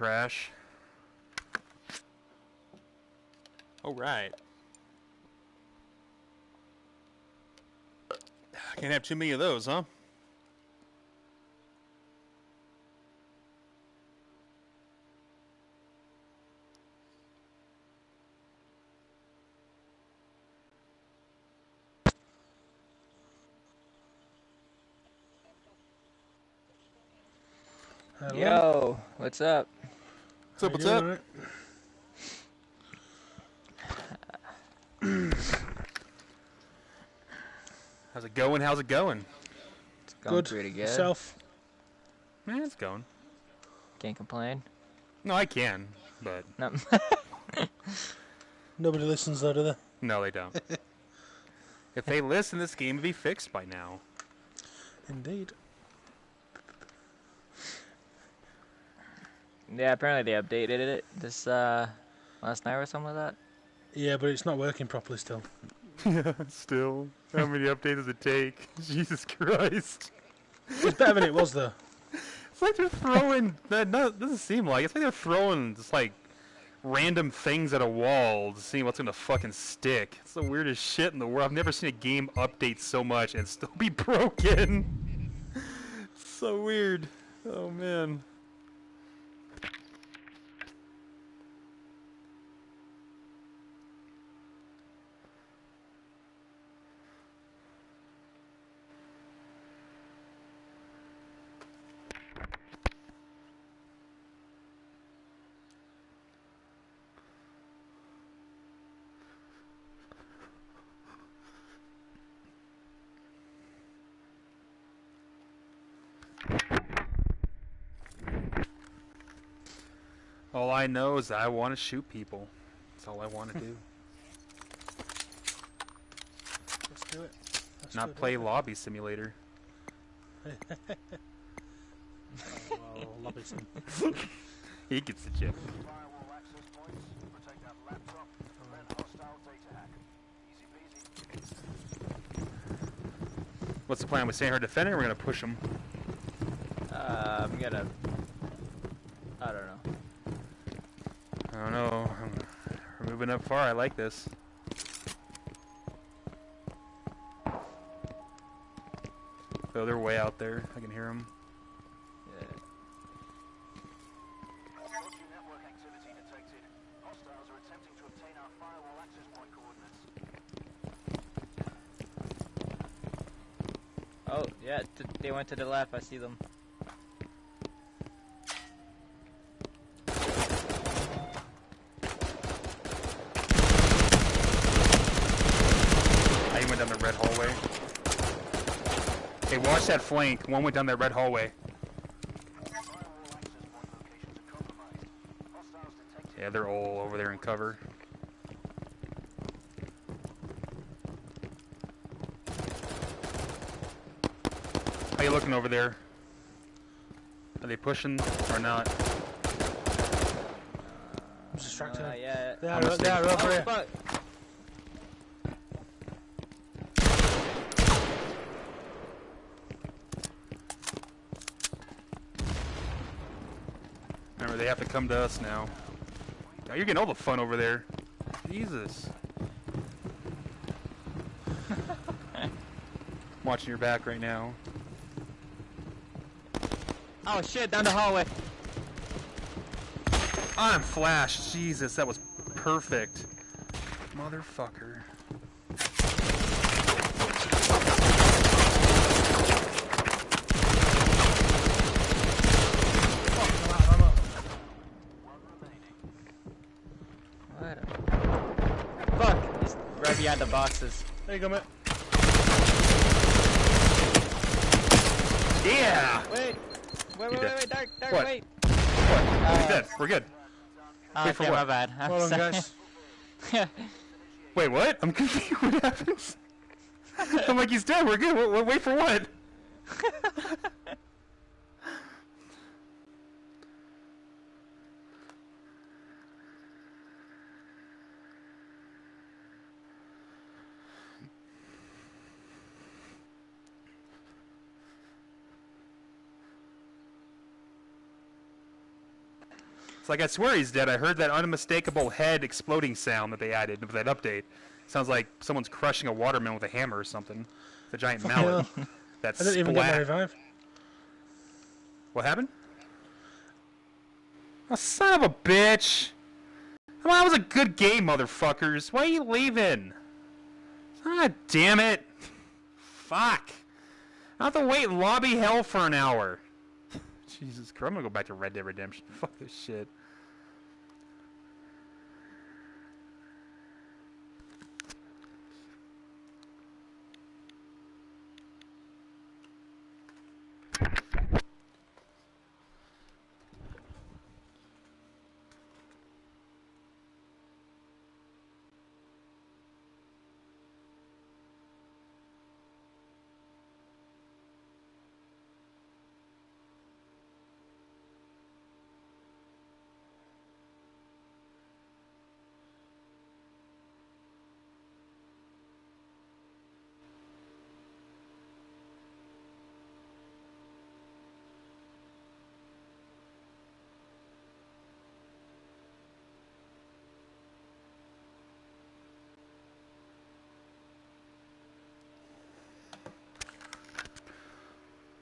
crash. Oh right. Can't have too many of those, huh? Hello. Yo, what's up? What's up? How What's up? doing, How's it going? How's it going? It's going Good. pretty good. Yourself? Man, it's going. Can't complain. No, I can, but No. Nobody listens though, do they? no, they don't. if they listen, this game would be fixed by now. Indeed. Yeah, apparently they updated it this uh last night or something like that. Yeah, but it's not working properly still. Yeah, still. How many updates does it take? Jesus Christ. It's better than it was though. It's like they're throwing. that no, it doesn't seem like. It's like they're throwing just like random things at a wall to see what's gonna fucking stick. It's the weirdest shit in the world. I've never seen a game update so much and still be broken. so weird. Oh man. I know is that I want to shoot people. That's all I want to do. Let's do it. Let's Not do it, play don't lobby simulator. we? Well, lobby sim. He gets the chip. Firewall access points, protect that laptop, prevent hostile data hack. Easy peasy. What's the plan? We stay here defending or we're gonna push them? Uh, I'm gonna. I don't know. I don't know. We're moving up far. I like this. Oh, they're way out there. I can hear them. Yeah. Oh yeah, they went to the left. I see them. I went down the red hallway. Hey, that flank. One went down that red hallway. Firewall access point locations are compromised. Hostiles detected. Yeah, they're all over there in cover. How you looking over there? Are they pushing or not? I'm distracted. Uh, yeah. They are, a they are snake. over Oh here. fuck! Remember, they have to come to us now. Oh, you're getting all the fun over there. Jesus. watching your back right now. Oh shit! Down the hallway. I'm Flash. Jesus, that was perfect. Motherfucker. Fuck, I'm out of ammo. What? a- Fuck! He's right behind the boxes. There you go, mate. Yeah! Wait! Wait! Wait! did. Wait! Wait! Dark! Dark! What? Wait! What? We're Uh, good. We're good. Oh, Wait for okay, what? my bad. I'm Hold on, sorry. guys. Wait, what? I'm confused. What happens? I'm like, he's dead. We're good. Wait, wait, wait for what? Like I swear he's dead. I heard that unmistakable head exploding sound that they added with that update. Sounds like someone's crushing a watermelon with a hammer or something. The giant mallet. That I didn't even get my revive. What happened? Oh, son of a bitch! Come on, that was a good game, motherfuckers. Why are you leaving? God damn it! Fuck! I have to wait in lobby hell for an hour. Jesus Christ, I'm gonna go back to Red Dead Redemption. Fuck this shit.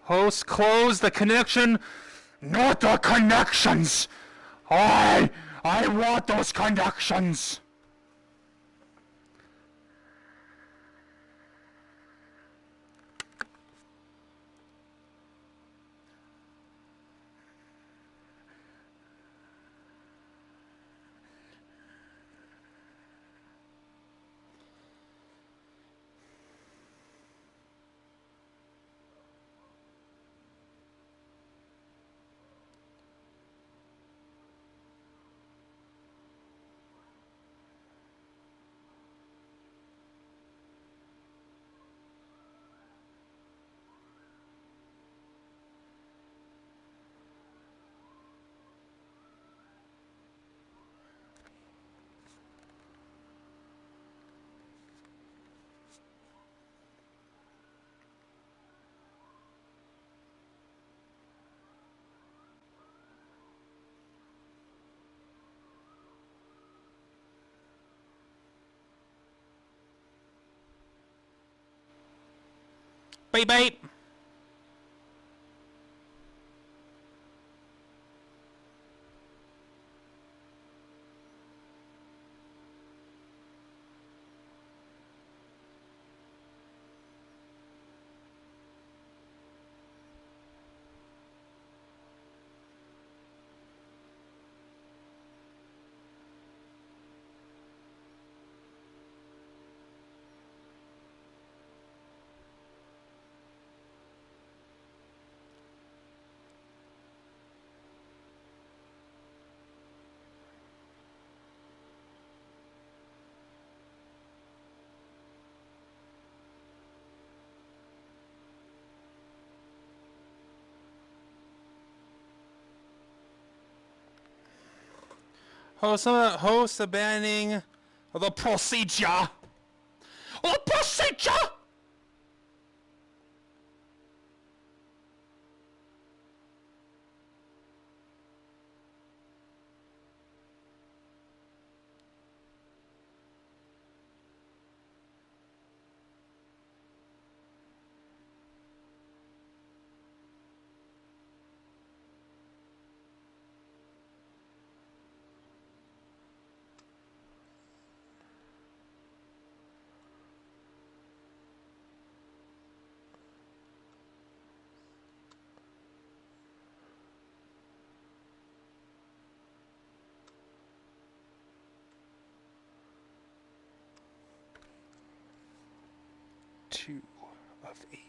Host, close the connection. Not the connections. I, I want those connections. Beep beep. Host, host abandoning the procedure. The procedure. Two of eight.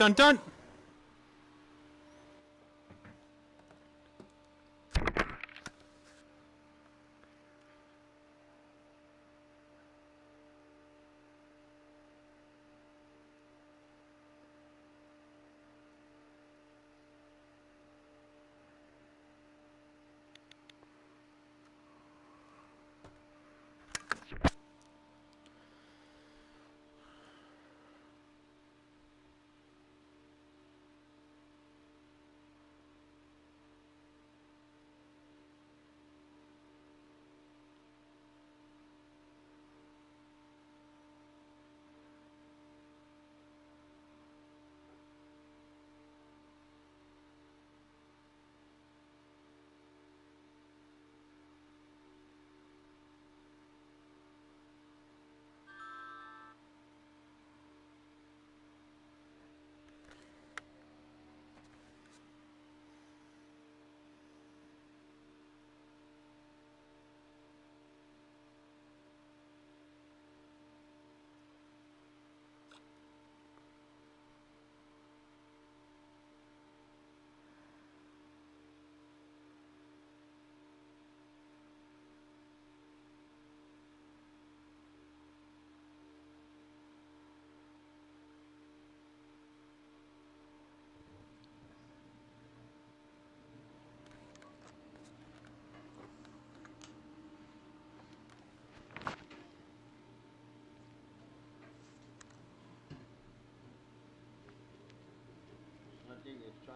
dun dun.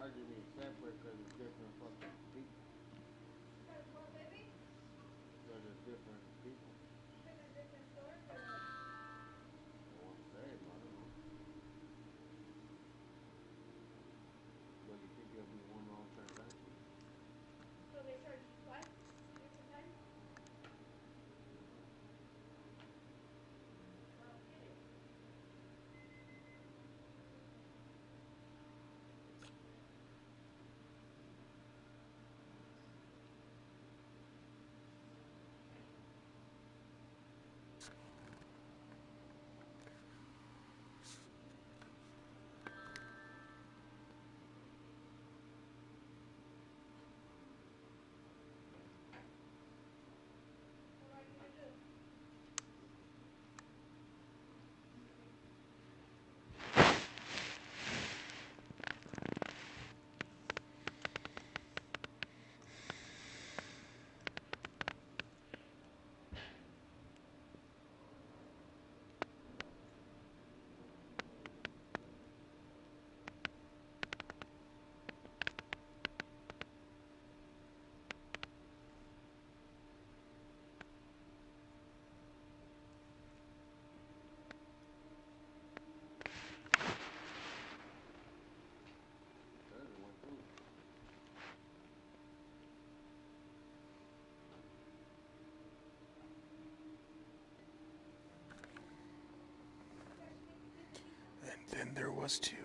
argue with me, except for because there was two.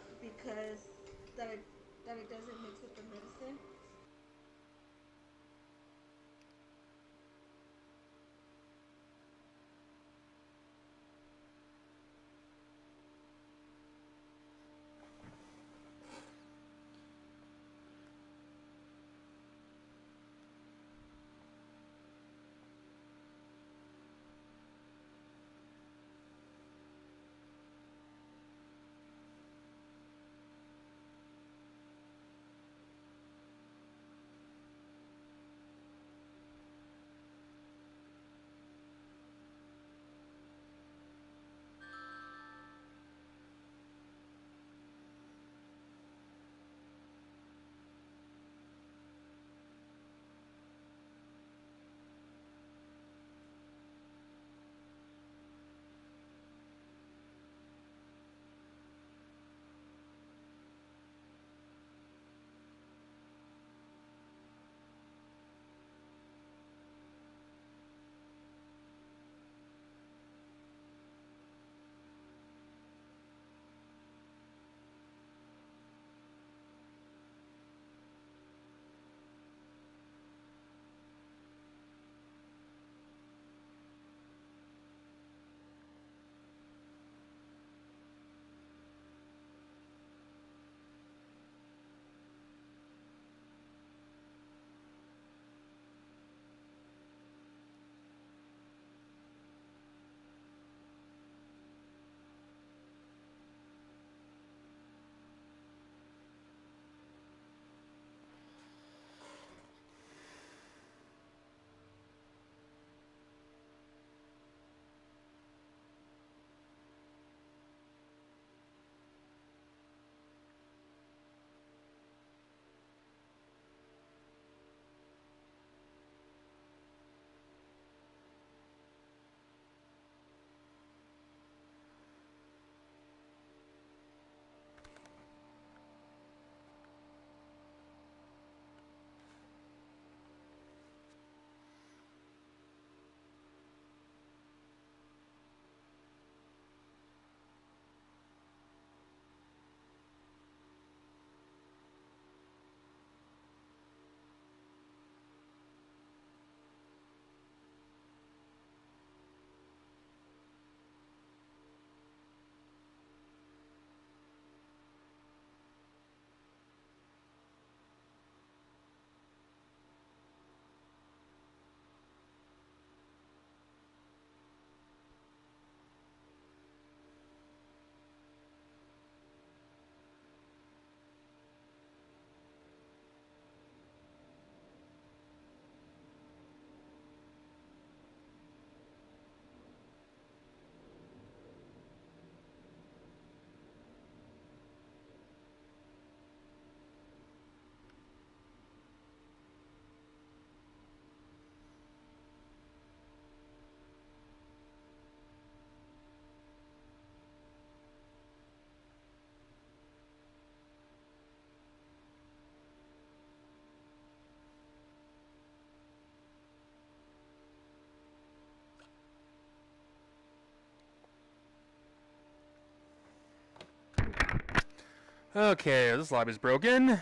Okay, this lobby's broken.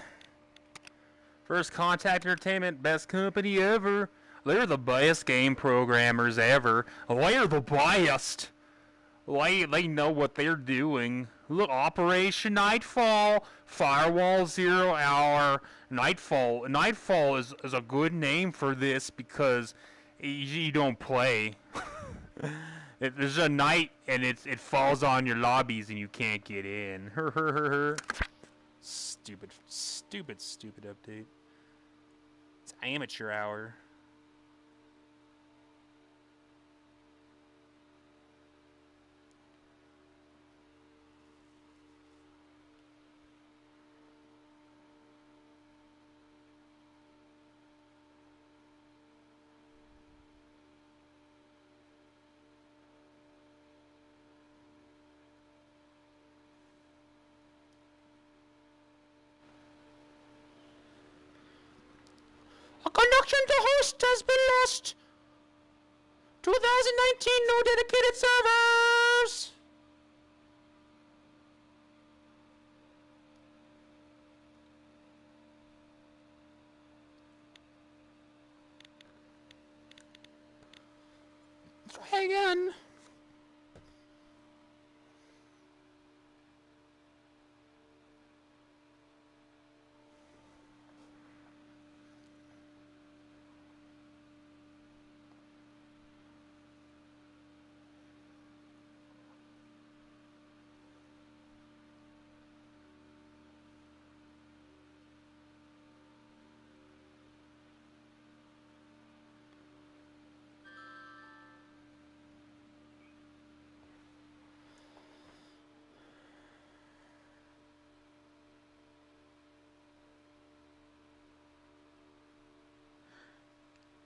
First Contact Entertainment, best company ever. They're the best game programmers ever. They're the best. They, they know what they're doing. Look, Operation Nightfall, Firewall Zero Hour, Nightfall. Nightfall is, is a good name for this because you, you don't play. It, there's a night and it's it falls on your lobbies and you can't get in. Her her her her. Stupid, stupid, stupid update. It's amateur hour. A connection to host has been lost. 2019, no dedicated servers.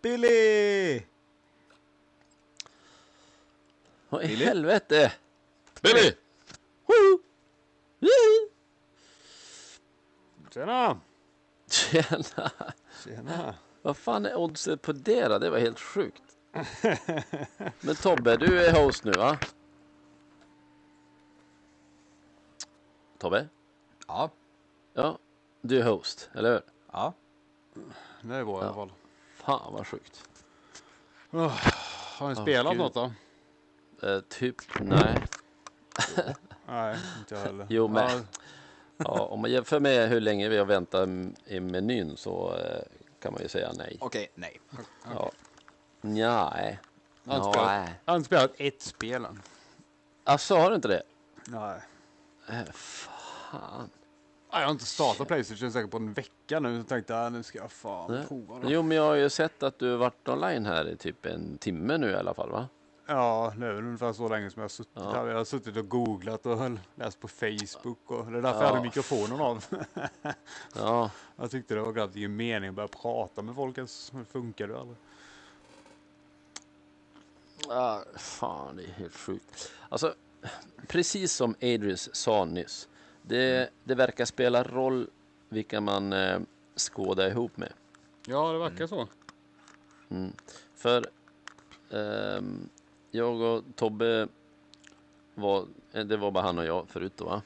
Billy! Vad i Billy? helvete? Billy! Woo! Woo! Tjena! Tjena! Tjena! Vad fan är oddset på det då? Det var helt sjukt. Men Tobbe, du är host nu va? Tobbe? Ja, Ja, du är host, eller hur? ja. Det är bra i alla fall. Fan vad sjukt. Har ni Ja, spelat gud. något då? Eh, typ, nej. Nej, inte jag heller. Jo, men- Ja, Ja, om man jämför med hur länge vi har väntat i menyn så eh, kan man ju säga nej. Okej, nej. Ja. Nej. Jag har inte spelat- Nej. Jag har inte spelat ett spel än. Alltså, har du inte det? Nej. Eh, fan. Jag har inte startat Playstation säkert på en vecka nu. Så tänkte jag nu ska jag fan Nej. prova det. Jo, men jag har ju sett att du har varit online här i typ en timme nu i alla fall, va? Ja, det är väl ungefär så länge som jag har suttit Ja. här. Jag har suttit och googlat och läst på Facebook. Och det är därför Ja. jag hade mikrofonen av. Ja, jag tyckte det var knappt ingen mening att börja prata med folk ens. Det funkar ju aldrig. ah, fan det är helt sjukt. Alltså, precis som Adrius sa nyss. Det, det verkar spela roll vilka man eh, skådar ihop med. Ja, det verkar så. Mm. För ehm, jag och Tobbe var, eh, det var bara han och jag förut då va?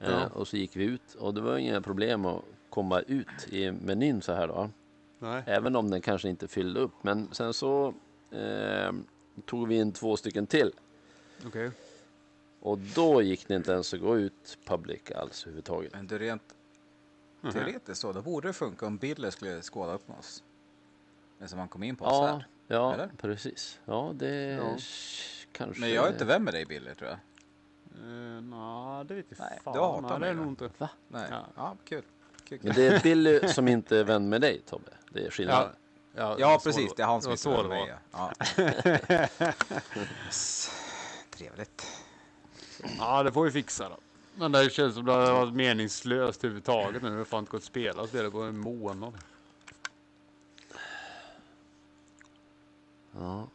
Eh, Ja. och så gick vi ut och det var inga problem att komma ut i menyn så här då. Nej. Även om den kanske inte fyllde upp. Men sen så ehm, tog vi in två stycken till. Okej. Och då gick det inte ens att gå ut public alls överhuvudtaget. Men du rent Mhm. teoretiskt så, då borde det funka om Bille skulle skåda upp oss. Men som han kom in på oss Ja, här. ja Eller? precis. Ja, det Ja. kanske... Men jag är inte vän med dig Bille tror jag. Uh, Nej, det vet jag Nej, fan. du hatar Nej, det mig är nog inte. Nej. Ja. Ja, kul. kul. Men det är Billy som inte är vän med dig Tobbe. Det är skillnaden. Ja, Ja, så precis. Det är han som är det med var. mig. Ja. Yes. Trevligt. Ja, det får vi fixa då. Men det känns som det har varit meningslöst överhuvudtaget nu. Det har fan inte gått att spela spelet på en månad. Ja.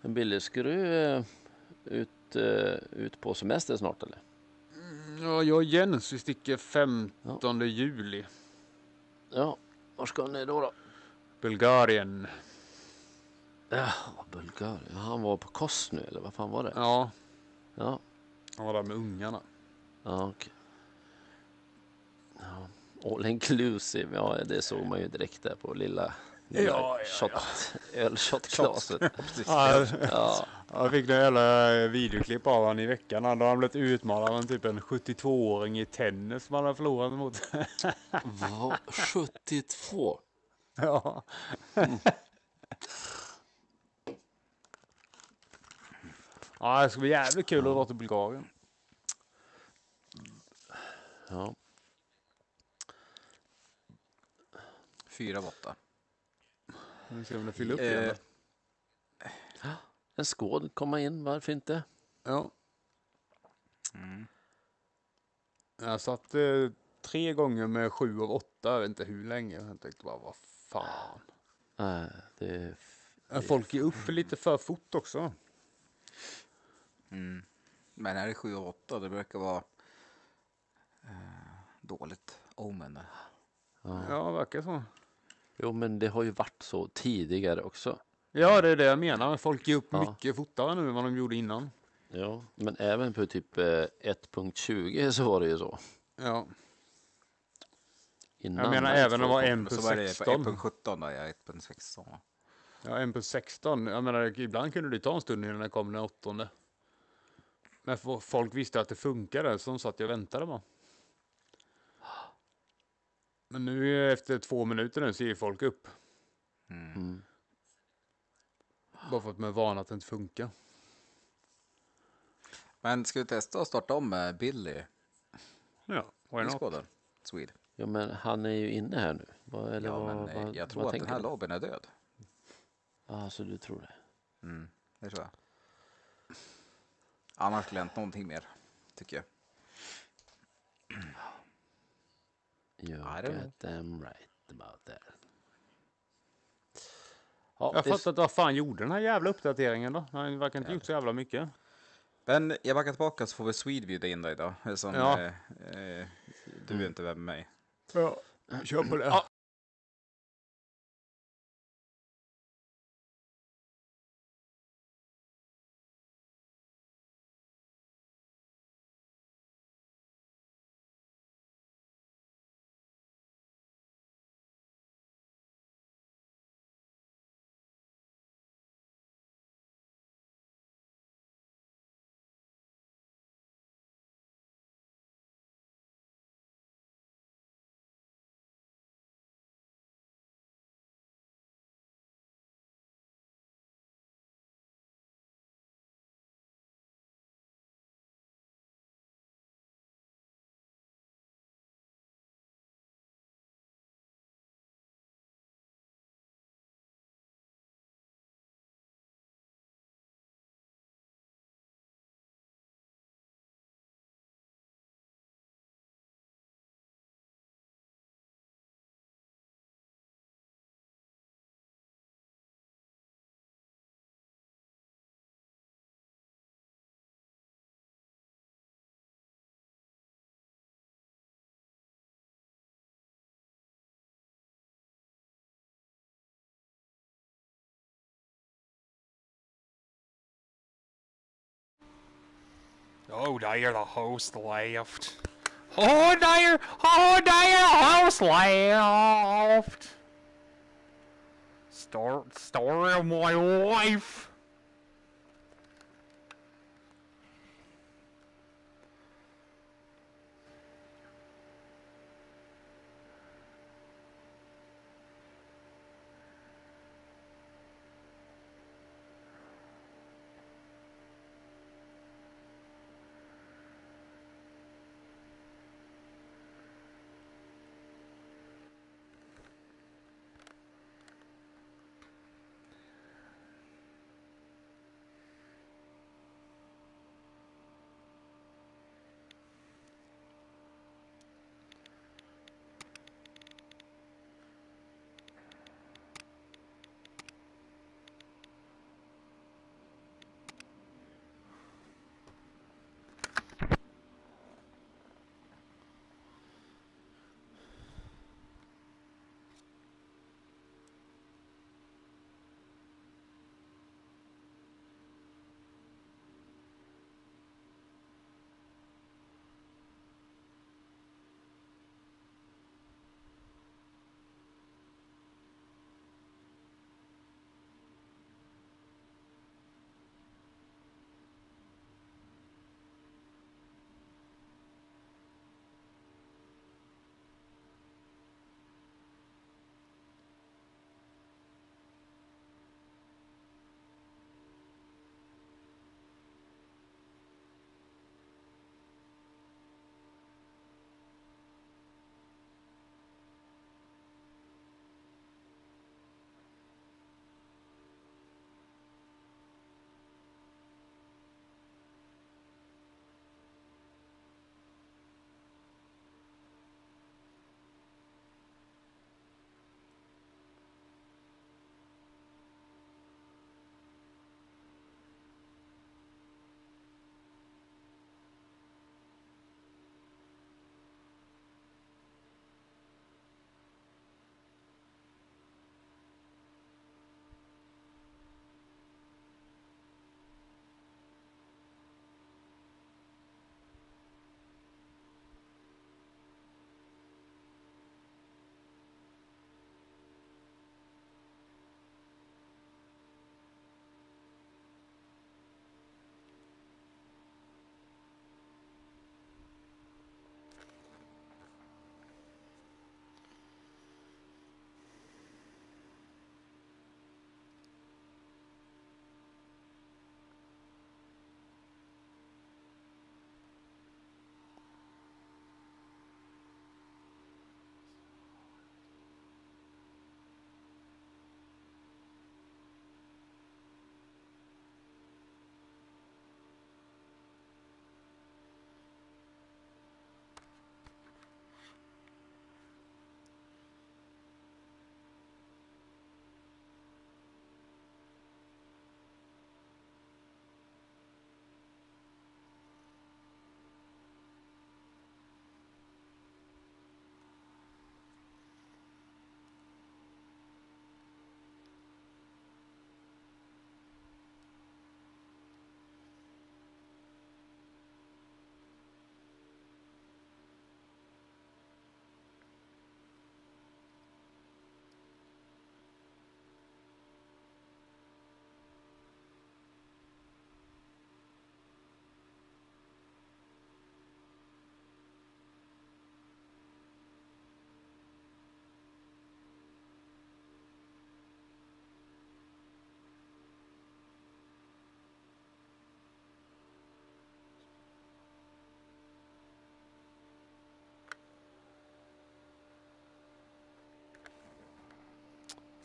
Men Billy, ska du eh, ut, eh, ut på semester snart eller? Ja, jag och Jens, vi sticker 15 juli. Ja, var ska ni då? då? Bulgarien. Ja, Bulgarien. Ja, Han var på Kos nu eller vad fan var det? Ja, Ja, han var där med ungarna. ja okej. All inclusive, ja det såg man ju direkt där på lilla, Ja, ja, shot, ölshotglaset. Ja, Ja, jag fick en jävla videoklipp av honom i veckan. Då hade han blivit utmanad av en typ en 72-åring i tennis som han hade förlorat mot. vad 72? ja. Ja, det ska bli jävligt kul att dra till Bulgarien. Ja, Fyra åtta. Vi ska det fyller upp Eh, igen. då. en skål komma in, varför inte? Ja. Mm. Jag satt eh, tre gånger med sju av åtta, jag vet inte hur länge. Jag tänkte bara, vad fan. Nej, det, Ja, Folk är uppe lite för fort också. Mm. Men här är sju av åtta. Det brukar vara eh, dåligt omen. ja. Ja, verkar så. Jo, men det har ju varit så tidigare också. Ja, det är det jag menar. men Folk är upp Ja. mycket fortare nu än vad de gjorde innan. Ja, men även på typ eh, 1.20 så var det ju så. Ja, Innan jag menar det även om det var en Men på så var det på 16. 1.17 då, ja 1.16. Ja, en på 16. Jag menar, ibland kunde det ta en stund innan det kom den åttonde. Men folk visste att det funkade, så de satt och väntade bara. Men nu efter två minuter nu så ger folk upp. Mm. Bara för att man är van att det inte funkar. Men ska vi testa att starta om med Billy Ja, why not? skåden? Swede. Ja, men han är ju inne här nu. Vad, eller Ja, vad, men eh, vad, jag tror vad att den här du? lobbyn är död. Ja, så du tror det? Mm, det tror jag. Annars skulle jag inte någonting mer, tycker jag. Don't know. goddamn right about that. Ja, Jag det- fattar inte vad fan gjorde den här jävla uppdateringen då? Han verkar inte gjort så jävla mycket. Men jag backar tillbaka så får vi Swede bjuda in dig då. Som, Ja. eh, eh, du är inte vän med mig. Ja, kör på det. Oh, there the host left. Oh, there, oh, there the host left. Story, story of my life.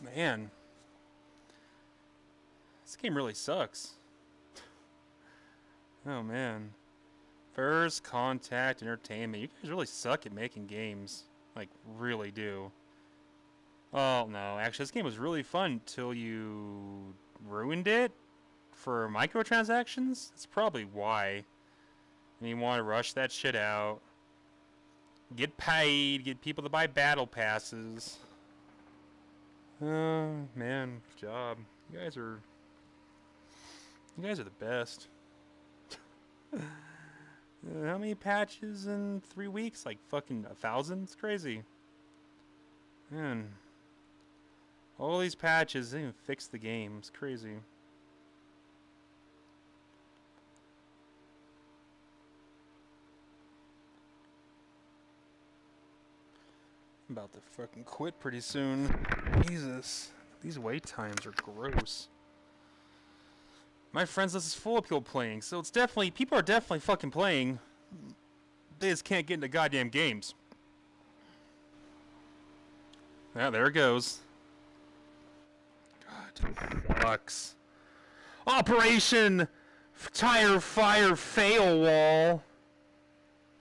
Man. This game really sucks. Oh man. First Contact Entertainment. You guys really suck at making games. Like, really do. Oh, no. Actually, this game was really fun until you ruined it for microtransactions. That's probably why. And you want to rush that shit out. Get paid. Get people to buy battle passes. Oh, man. Job. You guys are... You guys are the best. How many patches in three weeks? Like fucking a thousand? It's crazy. Man. All these patches, they even fix the game. It's crazy. About to fucking quit pretty soon. Jesus. These wait times are gross. My friends list is full of people playing, so it's definitely people are definitely fucking playing. They just can't get into goddamn games. Yeah, there it goes. God, sucks. Operation Tire Fire Fail Wall.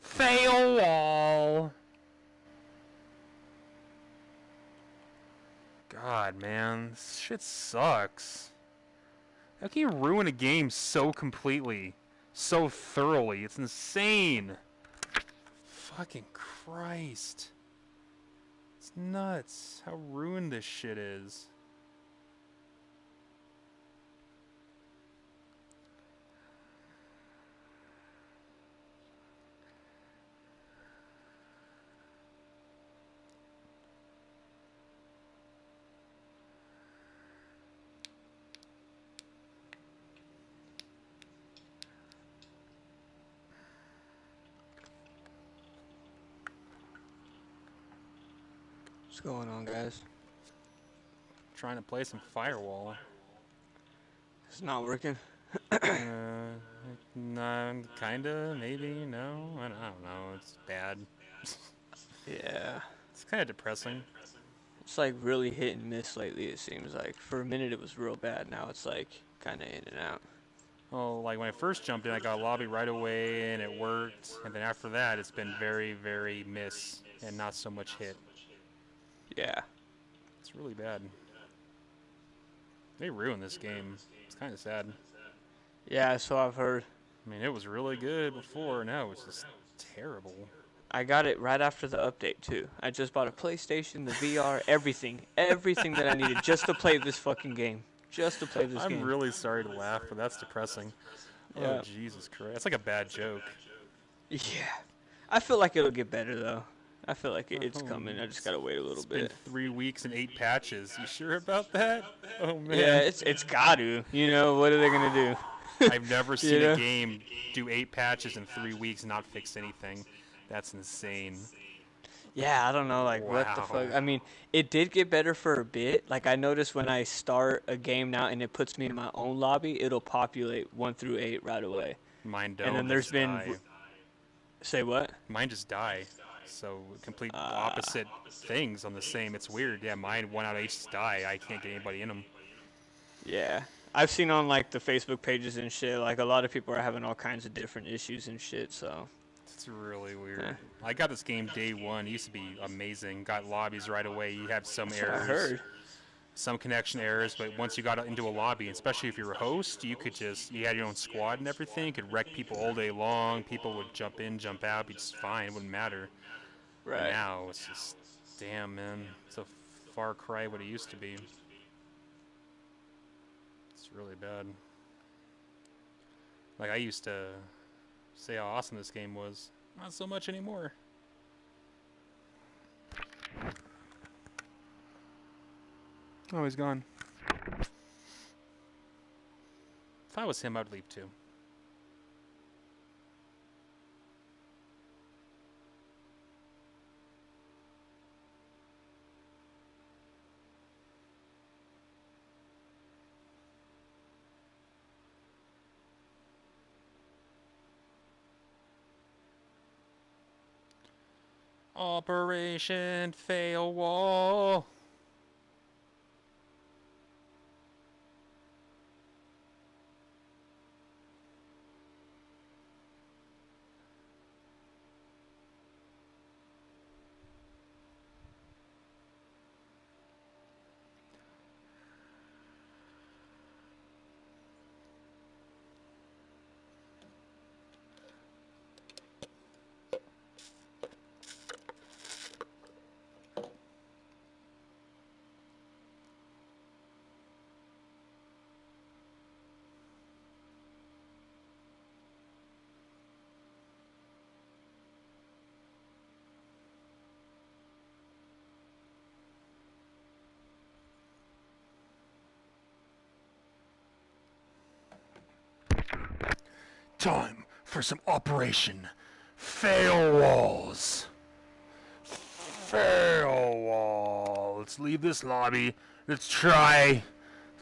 Fail Wall. God, man, this shit sucks. How can you ruin a game so completely? So thoroughly? It's insane. Fucking Christ. It's nuts how ruined this shit is. Going on, guys? Trying to play some Firewall. It's not working. uh, nah, kinda, maybe, no. I don't, I don't know. It's bad. Yeah. It's kind of depressing. It's like really hit and miss lately, it seems like. For a minute it was real bad, now it's like kind of in and out. Well, like when I first jumped in, I got a lobby right away and it worked. And then after that, it's been very, very miss and not so much hit. Yeah. It's really bad. They ruined this game. It's kind of sad. Yeah, so I've heard. I mean, it was really good before. Now it's just terrible. I got it right after the update too. I just bought a PlayStation, the VR, everything, everything that I needed just to play this fucking game, just to play this game. I'm really sorry to laugh, but that's depressing. Oh, yeah. Oh, Jesus Christ. That's like a bad joke. Yeah. I feel like it'll get better though. I feel like it, it's coming. I just gotta wait a little It's been bit. three weeks and eight patches. You sure about that? Oh, man. Yeah, it's it's got to. You know what are they gonna do? I've never seen know? a game do eight patches in three weeks and not fix anything. That's insane. Yeah, I don't know, like what the fuck. I mean, it did get better for a bit. Like I noticed when I start a game now and it puts me in my own lobby, it'll populate one through eight right away. Mine don't. And then there's been. die. Say what? Mine just die. So complete Ah. opposite things on the same. It's weird. Yeah, mine one out of eight just die. I can't get anybody in them. Yeah. I've seen on like the Facebook pages and shit, like a lot of people are having all kinds of different issues and shit, so It's really weird. Yeah. I got this game day one. It used to be amazing. Got lobbies right away. You have some That's errors. heard. Some connection errors, but once you got into a lobby, especially if you're a host, you could just you had your own squad and everything. Could wreck people all day long. People would jump in, jump out, be just fine. It wouldn't matter. But Right. Now it's just damn man. It's a far cry what it used to be. It's really bad. Like I used to say how awesome this game was. Not so much anymore. Oh, he's gone. If I was him, I'd leave too. Operation Fail Wall. Time for some Operation Fail Walls. Fail Wall. Let's leave this lobby. Let's try.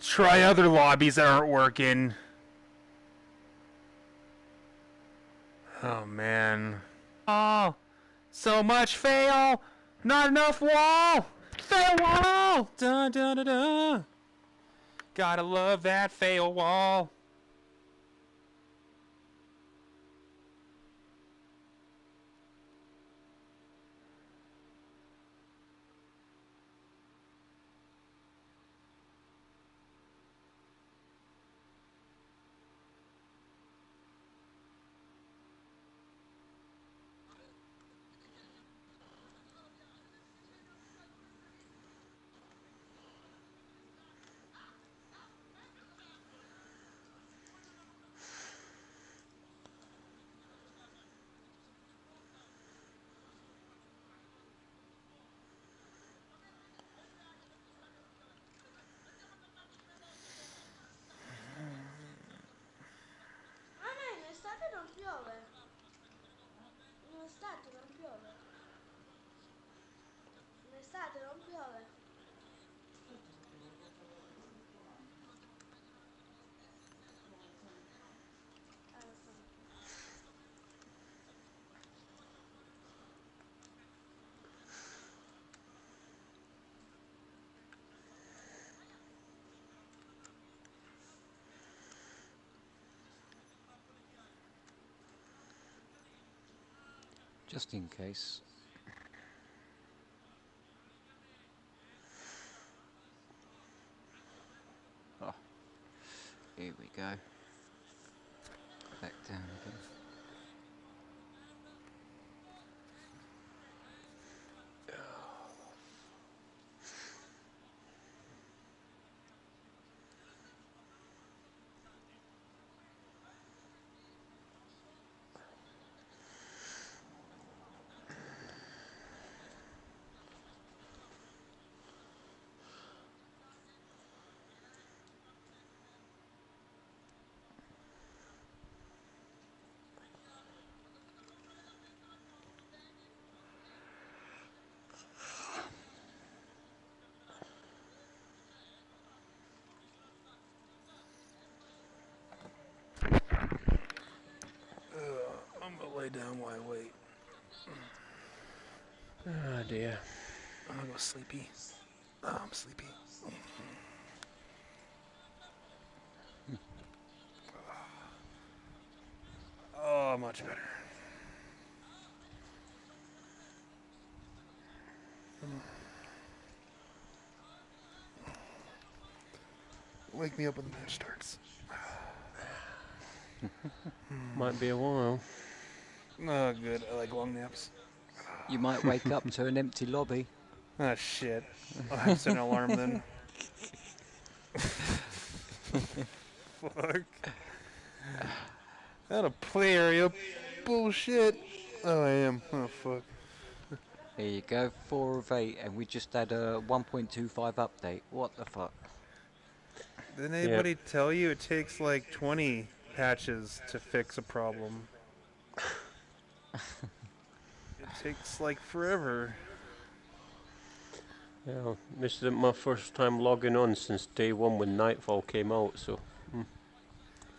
Try other lobbies that aren't working. Oh man. Oh, so much fail. Not enough wall. Fail wall. Da da da da. Gotta love that fail wall. Ah no, in estate non piove. In estate non piove. In estate non piove. Ah, lo so. Just in case. Oh, here we go. Back down again. I'm gonna lay down while I wait. Oh ah, dear. I'm gonna go sleepy. Oh, I'm sleepy. Mm-hmm. Oh, much better. Wake me up when the match starts. Might be a while. Oh, good. I like long naps. You might wake up to an empty lobby. Oh, shit. I'll have to set an alarm then. Fuck. Not a play area. Bullshit. Oh, I am. Oh, fuck. There you go, 4 of 8, and we just had a 1.25 update. What the fuck? Didn't anybody tell you it takes like 20 patches to fix a problem? it takes like forever. Yeah, this isn't my first time logging on since day one when Nightfall came out, so hmm.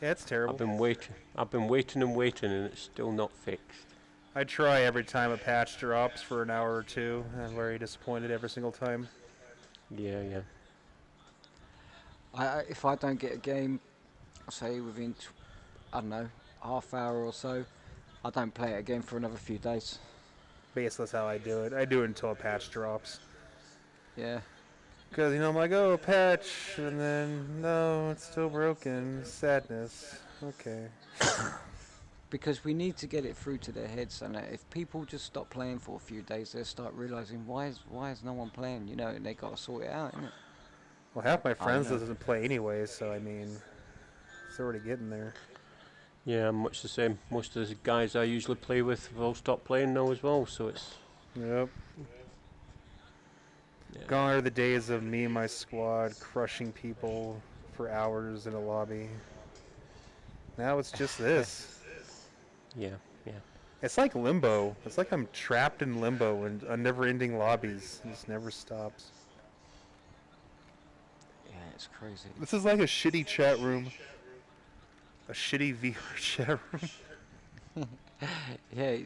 Yeah, it's terrible. I've been waiting. I've been waiting and waiting, and it's still not fixed. I try every time a patch drops for an hour or two. I'm very disappointed every single time. Yeah, yeah. I, I- if I don't get a game, say within, tw- I don't know, half hour or so, I don't play it again for another few days. Basically, that's how I do it. I do it until a patch drops. Yeah. Because, you know, I'm like, oh, patch, and then, no, it's still broken. Sadness. Okay. Because we need to get it through to their heads, and if people just stop playing for a few days, they'll start realizing why is why is no one playing? You know, and they got to sort it out, innit? Well, half my friends doesn't play anyway, so, I mean, it's already getting there. Yeah, I'm much the same. Most of the guys I usually play with have all stopped playing now as well, so it's Yep. Yeah. Gone are the days of me and my squad crushing people for hours in a lobby. Now it's just this. Yeah, yeah. It's like limbo. It's like I'm trapped in limbo and a never-ending lobbies. It just never stops. Yeah, it's crazy. This is like a shitty chat room. A shitty VR chat room. yeah.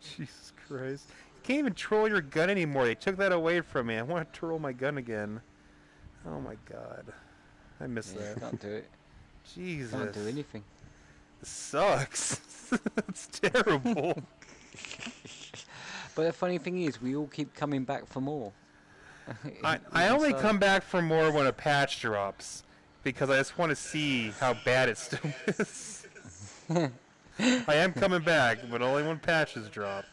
Jesus Christ. You can't even troll your gun anymore. They took that away from me. I want to troll my gun again. Oh my god. I miss Yeah, that. can't do it. Jesus. Can't do anything. This sucks. it's terrible. But the funny thing is, we all keep coming back for more. I, I only come back for more when a patch drops. Because I just want to see how bad it still is. I am coming back, but only when patches drop.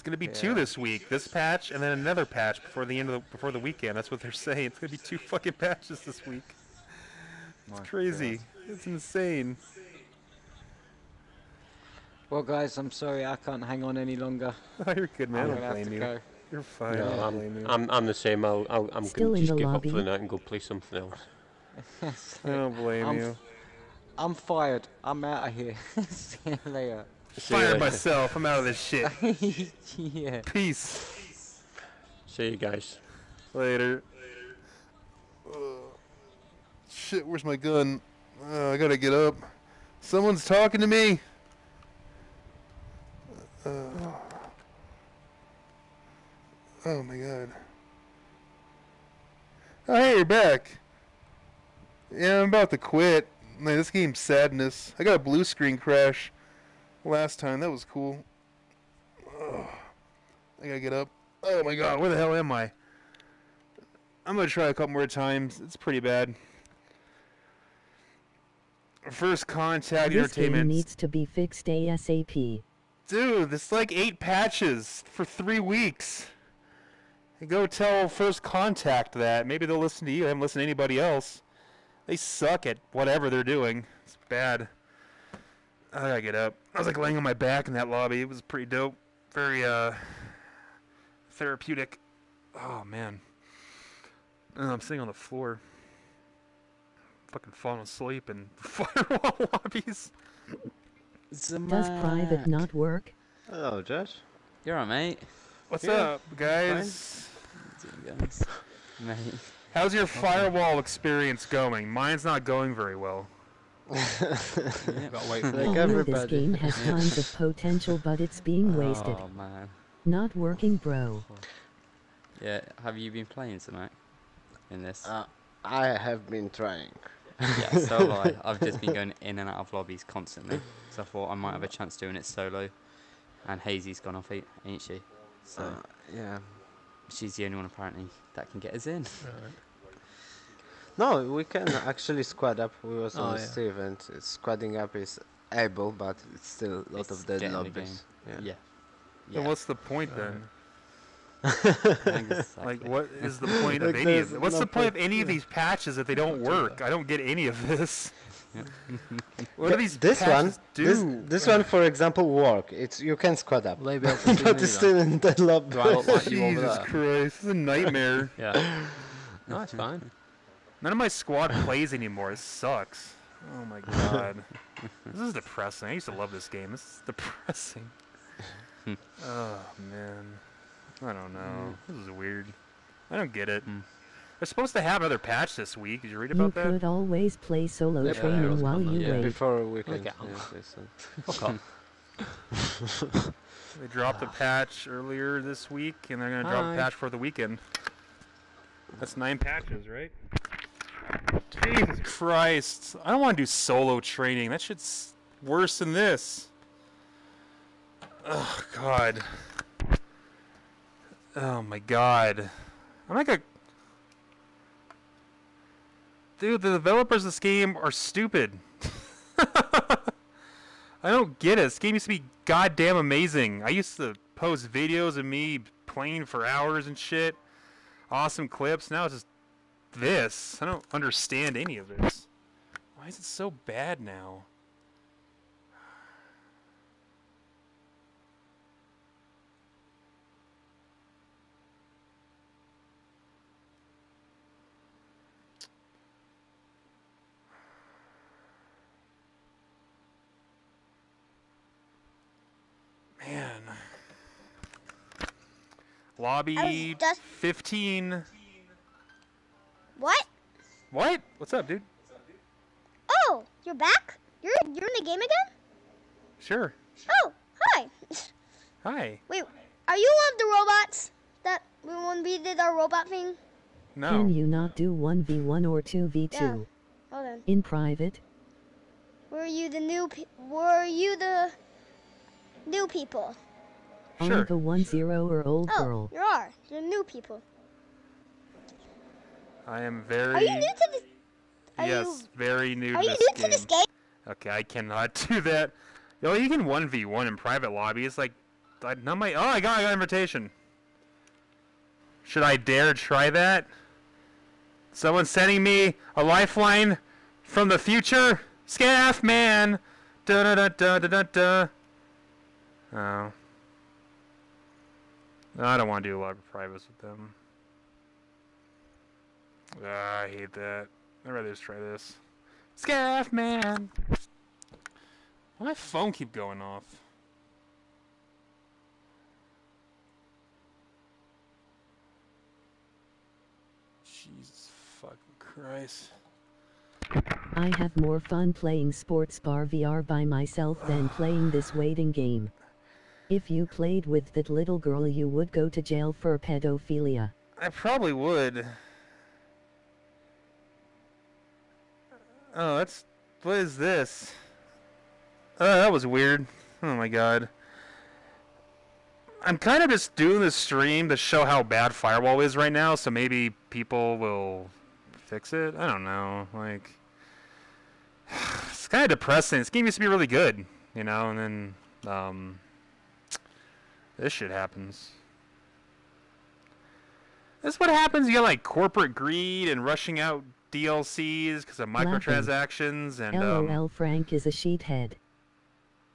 It's gonna be two this week. This patch and then another patch before the end of the before the weekend. That's what they're saying. It's gonna be two fucking patches this week. It's My crazy. It's insane. Well, guys, I'm sorry I can't hang on any longer. Oh, you're good, man. I'm gonna have to you. go. You're fine. No, yeah, I'm. I'm, I'm the same. I'll, I'll, I'm going to just give up for the night and go play something else. I don't blame I'm, you. I'm fired. I'm out of here. See you later. See you Fired later. myself. I'm out of this shit. yeah. Peace. See you guys. Later. shit, where's my gun? Uh, I gotta get up. Someone's talking to me. Uh, oh my god. Oh, hey, you're back. Yeah, I'm about to quit. Man, this game's sadness. I got a blue screen crash last time. That was cool. Ugh. I gotta get up. Oh my god, where the hell am I? I'm gonna try a couple more times. It's pretty bad. First contact This entertainment. needs to be fixed ASAP. Dude, it's like eight patches for three weeks. Hey, Go tell First Contact that. Maybe they'll listen to you. I haven't listened to anybody else. They suck at whatever they're doing. It's bad. I gotta get up. I was like laying on my back in that lobby. It was pretty dope. Very uh therapeutic. Oh man. Uh, I'm sitting on the floor. Fucking falling asleep in firewall lobbies. Does private not work? Hello, Josh. You're right, mate. What's Yeah, up, guys? Guys? Mate. How's your firewall experience going? Mine's not going very well. Gotta wait I for know this game has tons of potential, but it's being wasted. Oh man. Not working, bro. Yeah. Have you been playing tonight? In this? Uh, I have been trying. yeah. So have I. I've just been going in and out of lobbies constantly. So I thought I might have a chance doing it solo. And Hazy's gone off, ain't ain't she? So Uh, yeah. She's the only one apparently that can get us in. No, we can actually squad up. We was Oh, on yeah. Steve, and uh, squadding up is able, but it's still a lot It's of dead getting the lobbies. game. Yeah. Yeah. Then what's the point then? Exactly. Like, what is the point of Like, any of there's? What's no the point of point- any of these patches if they don't work? I don't get any of this. What do Th- these this one, patches this, do? this one, for example, work. It's you can squad up, Will they be able to see but it's still in dead lobby. Do I look like you over Jesus? Christ, this is a nightmare. Yeah. No, it's fine. None of my squad plays anymore. This sucks. Oh my god. this is depressing. I used to love this game. This is depressing. oh man. I don't know. This is weird. I don't get it. Hmm. They're supposed to have another patch this week. Did you read You about that? could always play solo Yeah, training yeah, while you yeah, wait. before weekend. Okay. yes, yes, They dropped a patch earlier this week, and they're gonna drop Hi. a patch for the weekend. That's nine patches, right? Jesus Christ! I don't want to do solo training. That shit's worse than this. Oh God. Oh my God. I'm like a. Dude, the developers of this game are stupid. I don't get it. This game used to be goddamn amazing. I used to post videos of me playing for hours and shit. Awesome clips. Now it's just this. I don't understand any of this. Why is it so bad now? Man. Lobby just- 15. What? What? What's up, dude? Oh, you're back? You're you're in the game again? Sure. Oh, hi. Hi. Wait, are you one of the robots that when we did our robot thing? No. Can you not do 1v1 or 2v2? Yeah. Hold on. In private? Were you the new? Pe- were you the new people? Are the 1-0 or old oh, girl? you are. You're new people. I am very. Are you new to this? Are yes, you? very new Are to you this new game. to this game? Okay, I cannot do that. Yo, you can 1v1 in private lobby. It's like. I, not my. Oh, I got, I got an invitation. Should I dare try that? Someone sending me a lifeline from the future? Scaff man! Da da da da da da da. Oh. No, I don't want to do a lot of privates with them. Ah, I hate that. I'd rather just try this. Scaff man! Why my phone keep going off? Jesus fucking Christ. I have more fun playing Sports Bar VR by myself than playing this waiting game. If you played with that little girl you would go to jail for pedophilia. I probably would. Oh, that's. What is this? Oh, that was weird. Oh my god. I'm kind of just doing this stream to show how bad Firewall is right now, so maybe people will fix it. I don't know. Like. It's kind of depressing. This game used to be really good, you know, and then. Um, this shit happens. This is what happens. You got like corporate greed and rushing out DLCs because of microtransactions, and um, LOL Frank is a sheethead.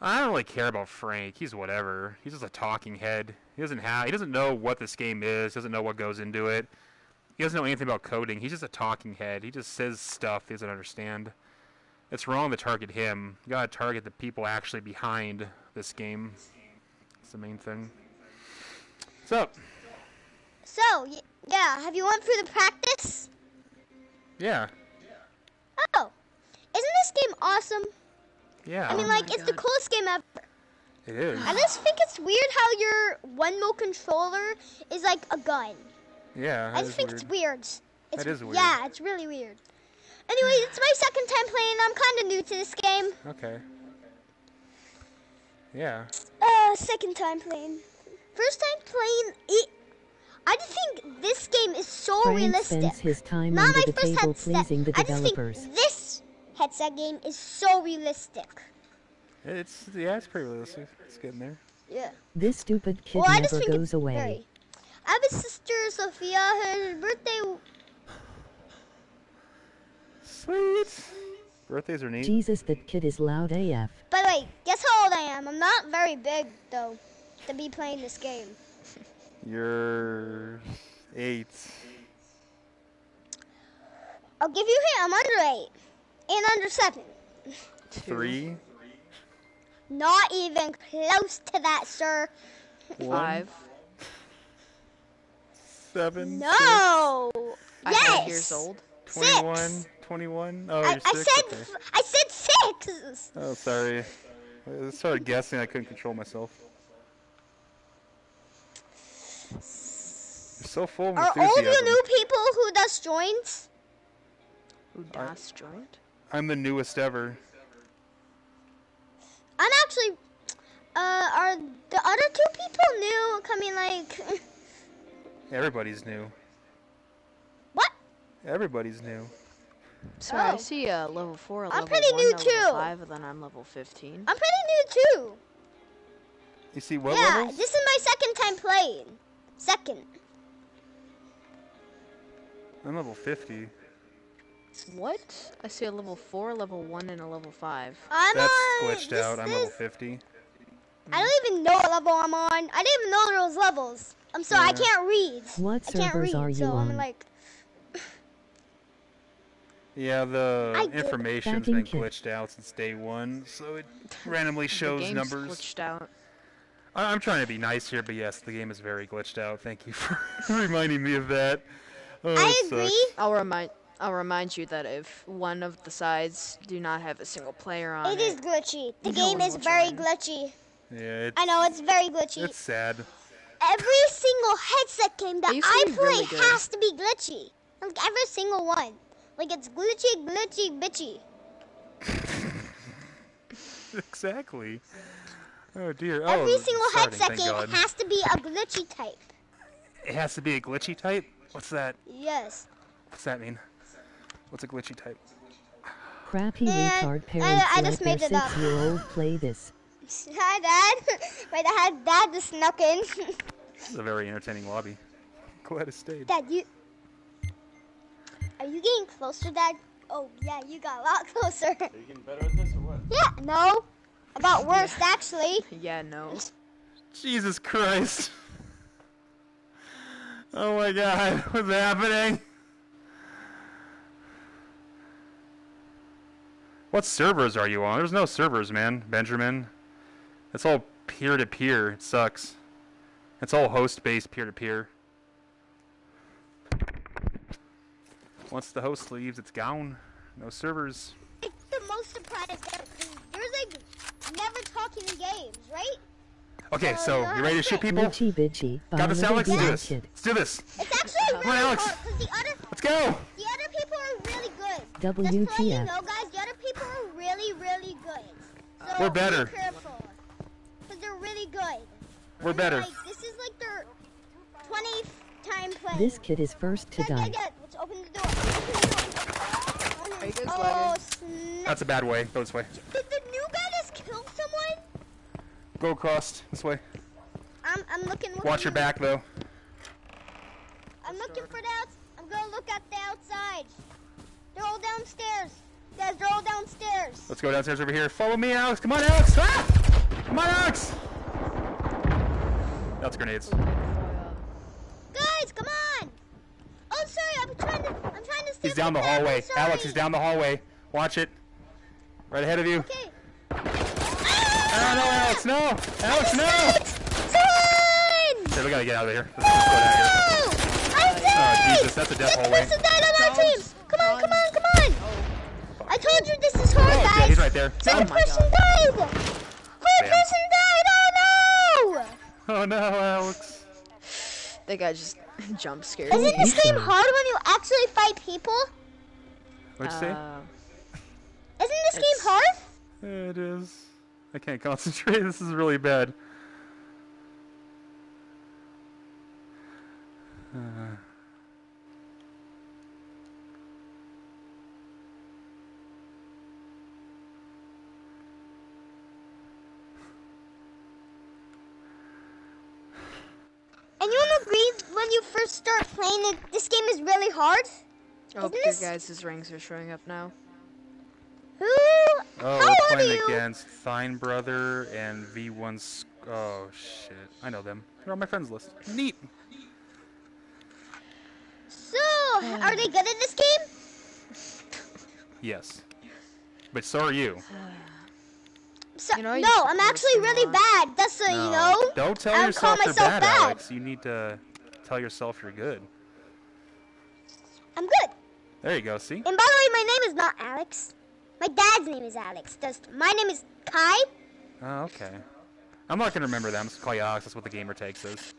I don't really care about Frank. He's whatever. He's just a talking head. He doesn't have. He doesn't know what this game is. He Doesn't know what goes into it. He doesn't know anything about coding. He's just a talking head. He just says stuff he doesn't understand. It's wrong to target him. You gotta target the people actually behind this game. That's the main thing. So. So, yeah, have you went through the practice? Yeah. Oh, isn't this game awesome? Yeah. I mean, oh like, it's the coolest game ever. It is. I just think it's weird how your one mode controller is like a gun. Yeah. I just is think weird. it's weird. It's, That is weird. Yeah, it's really weird. Anyway, it's my second time playing. I'm kind of new to this game. Okay. Yeah. Uh, second time playing. First time playing it. I just think this game is so Frank realistic. spends his time Not under my the first table headset. pleasing the I just think this headset game is so realistic. It's yeah, it's pretty realistic. It's getting there. Yeah. This stupid kid well, I just never think goes it's away. very. I have a sister, Sophia. Her birthday. Sweet. Birthdays are neat. Jesus, that kid is loud AF. By the way, guess how old I am? I'm not very big though, to be playing this game. You're eight. I'll give you a hint. I'm under eight and under seven. Three. Not even close to that, sir. One, Seven. No. I'm yes. eight years old. 21. 21. Oh, I, you're I said okay. f- I said six. Oh, sorry. I started guessing. I couldn't control myself. You're so full of Are all of you new people who does joins? Who does joint? I'm the newest ever. I'm actually. Uh, are the other two people new? Coming like. Everybody's new. What? Everybody's new. So I Oh. see a level four, a I'm level pretty one, new level too. five, and then I'm level fifteen. I'm pretty new too. You see what yeah, levels? this is my second time playing. Second. I'm level 50. What? I see a level four, level one, and a level five. I'm That's on. glitched this out. I'm is- level 50. I don't even know what level I'm on. I didn't even know there was levels. I'm sorry, I can't read. What I can't servers read, are you so I'm on? like, Yeah, the information's been glitched out since day one, so it randomly shows the game's numbers. glitched out. I- I'm trying to be nice here, but yes, the game is very glitched out. Thank you for reminding me of that. Oh, agree. sucks. I'll remind I'll remind you that if one of the sides do not have a single player on It is glitchy. The No game is very join. glitchy. Yeah, it's, I know it's very glitchy. it's sad. Every single headset game that I play really has to be glitchy. Like every single one. Like it's glitchy, glitchy, bitchy. exactly. Oh dear. Oh, Every oh, single starting, headset thank game has to be a glitchy type. It has to be a glitchy type. What's that? Yes. What's that mean? What's a glitchy type? Crappy And retard parents I let just their made it up. six-year-old play this. Hi, Dad. My dad, dad just snuck in. This is a very entertaining lobby. Glad it stayed. dad, you. Are you getting closer, Dad? Oh, yeah, you got a lot closer. Are you getting better at this or what? yeah, no. About worse, actually. Yeah, no. Jesus Christ. Oh my god, what's happening? What servers are you on? There's no servers, man, Benjamin. It's all peer to peer. It sucks. It's all host based peer to peer. Once the host leaves, it's gone. No servers. It's the most surprised ever. 'cause There's like never talking in games, right? Okay, so you ready to shoot people? Glitchy bitchy. Got this, Alex? Let's do this. Let's do this. It's actually Come on, really Alex. hard because the other Let's go. the other people are really good. Just to let you know, guys, the other people are really, really good. So We're better. Be careful, because they're really good. We're better. Like this is like their 20th time playing. This kid is first to Dad, Dad, die. Dad, open the door. Open the door. Oh, snap. That's a bad way. Go this way. Did the new guy just kill someone? Go across this way. I'm, I'm looking. looking Watch your back though. I'm looking for the outs. I'm gonna look at the outside. They're all downstairs. Guys, they're all downstairs. Let's go downstairs over here. Follow me, Alex. Come on, Alex. Ah! Come on, Alex. That's grenades. Guys, come on. Oh, sorry. I'm trying to. I'm trying to. He's down the my hallway. Sorry. Alex, he's down the hallway. Watch it. Right ahead of you. Okay. Oh, no, Alex, no. Alex, no. Run! Okay, we gotta get out of here. Let's, let's go down here. I'm Oh. Jesus, that's a death This hallway. person died on our team. Come on, come on, come on. Oh. I told you this is hard, Oh, guys. yeah, he's right there. Second Oh, my person died. Third person died. Oh no! Oh no, Alex. That guy just jump scared. Isn't this game hard when you actually fight people? What'd you say? Uh, Isn't this game hard? It is. I can't concentrate. This is really bad. Uh, And you wanna agree when you first start playing it, this game is really hard? I hope Isn't your this- guys' rings are showing up now. Who? oh, How we're old playing are you? against Thine Brother and V1. Sc- oh shit, I know them. They're on my friends list. Neat. So, are they good at this game? Yes. But so are you. So, You know, no, should I'm actually really on. bad. Just so you know. Don't tell I don't yourself call you're myself bad, bad. Alex. You need to tell yourself you're good. I'm good. There you go. See? And by the way, my name is not Alex. My dad's name is Alex. Just my name is Kai. Oh, okay. I'm not gonna remember that. I'm just gonna call you Alex. That's what the gamer tag says.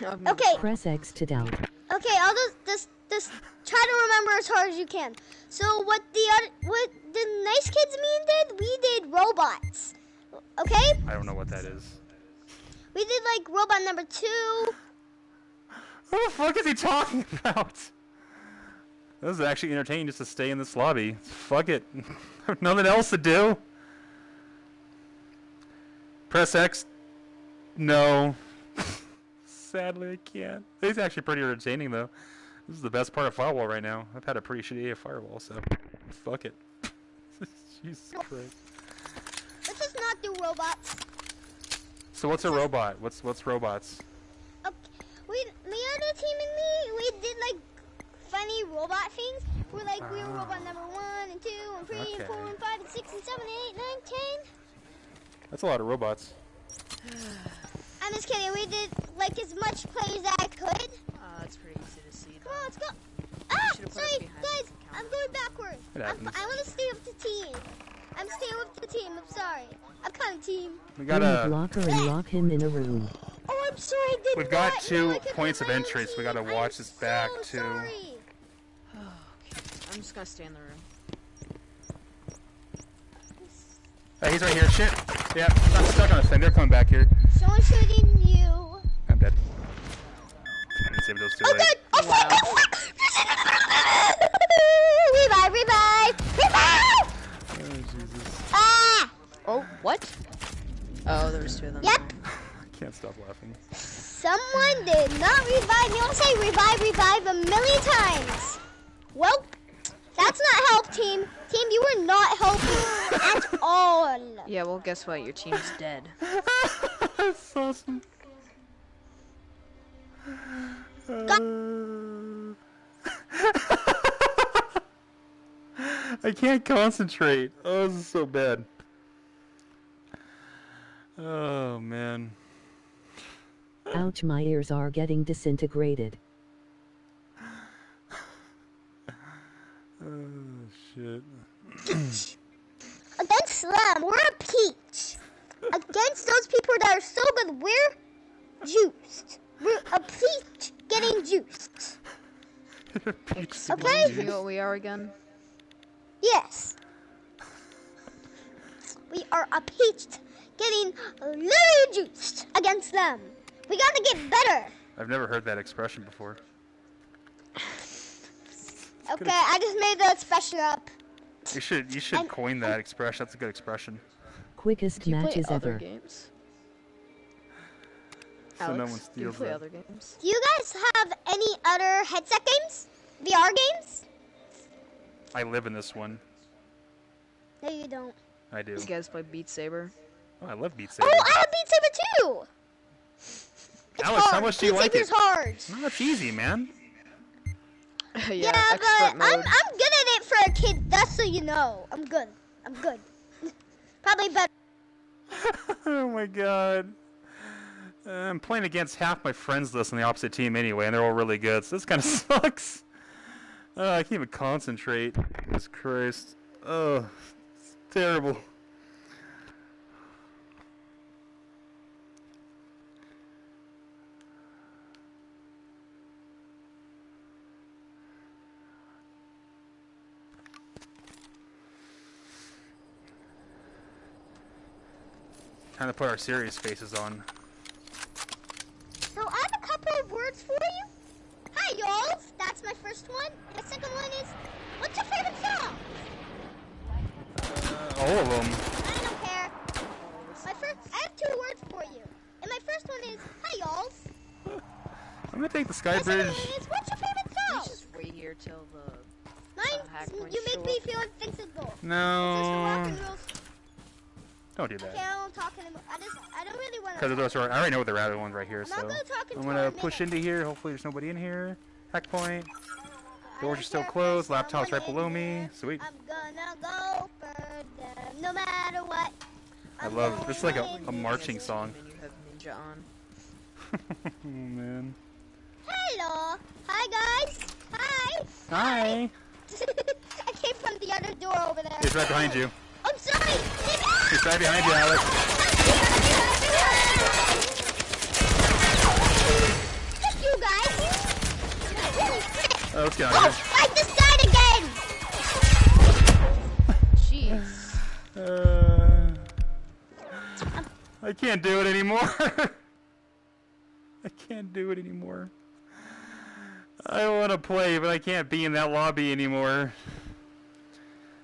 Okay. Press X to doubt. Okay, I'll just just just try to remember as hard as you can. So what the other what the nice kids mean did? We did robots. Okay? I don't know what that is. We did like robot number two. What the fuck is he talking about? This is actually entertaining just to stay in this lobby. Fuck it. Nothing else to do. Press X. No. Sadly, I can't. It's actually pretty entertaining, though. This is the best part of Firewall right now. I've had a pretty shitty Firewall, so fuck it. Jesus Christ. Let's just not do robots. So what's a robot? What's what's robots? Okay. We the other team and me, we did like funny robot things. We're like we were robot number one and two and three Okay. and four and five and six and seven and eight and nine ten. That's a lot of robots. I'm just kidding. We did like as much plays as I could. Uh, that's pretty easy to see. Come on, let's go. Ah, sorry, guys. I'm going backwards. I'm. I want to stay with the team. I'm staying with the team. I'm sorry. I'm coming, team. We gotta. blocker and lock him in a room. Oh, I'm sorry. I did We've got not two know points of my entry, so we gotta watch this back so too. Sorry. I'm just gonna stay in the room. Hey, he's right here. Shit. Yeah, I'm stuck on a thing. They're coming back here. Someone shooting you. I'm dead. I didn't save those two. Oh, right? good. Oh, fuck. revive, revive, revive. Oh, Jesus. Ah. Oh, what? Oh, there was two of them. Yep. I can't stop laughing. Someone did not revive me. I'll say revive, revive a million times. Well, that's not help, team. Team, you were not helping at all. Yeah, well, guess what? Your team's dead. That's awesome. I can't concentrate. Oh, this is so bad. Oh man. Ouch, my ears are getting disintegrated. Oh shit. Against Slam, we're a peach. Against those people that are so good, we're juiced. We're a peach getting juiced. Okay? You know what we are again? Yes. We are a peach getting literally juiced against them. We gotta get better. I've never heard that expression before. Okay, I just made the expression up. You should you should coin that expression. That's a good expression. Quickest you matches play other ever. games? So no Alex, one do you steals play that. other games? Do you guys have any other headset games? VR games? I live in this one. No, you don't. I do. You guys play Beat Saber? Oh, I love Beat oh, Saber. Oh, I have Beat Saber too. It's Alex, how much do you Beat like Saber's it? hard. No, it's easy, man. yeah, Yeah, expert but I'm. I'm good at it for a kid. Just so you know, I'm good. I'm good. Probably better. oh my god. Uh, I'm playing against half my friends list on the opposite team anyway, and they're all really good, so this kind of sucks. Uh, I can't even concentrate. Jesus Christ. Oh, it's terrible. Time to put our serious faces on. So I have a couple of words for you. Hi, y'all. That's my first one. My second one is, what's your favorite song? Uh, all of them. I don't care. My first, I have two words for you. And my first one is, hi, y'all. I'm gonna take the sky My second bridge. one is, what's your favorite song? Just wait here till the. Mine, hack points you make me feel invincible. No. Don't do Okay, that. I don't talk anymore. I just, I don't really want to. Because those are, I already know the rabbit ones right here, I'm not so gonna talk I'm gonna push into here. Hopefully, there's nobody in here. Hack point. Doors are still closed. Laptop's right below me. Sweet. I'm gonna go for them no matter what. I love. This is like a, a marching song. And you have Ninja on. oh man. Hello. Hi, guys. Hi. Hi. I came from the other door over there. He's right behind you. I'm sorry. He's right behind you, Alex. Thank you, guys. Oh, let's get Oh, out of I again. Jeez. Uh, I can't do it anymore. I can't do it anymore. I want to play, but I can't be in that lobby anymore.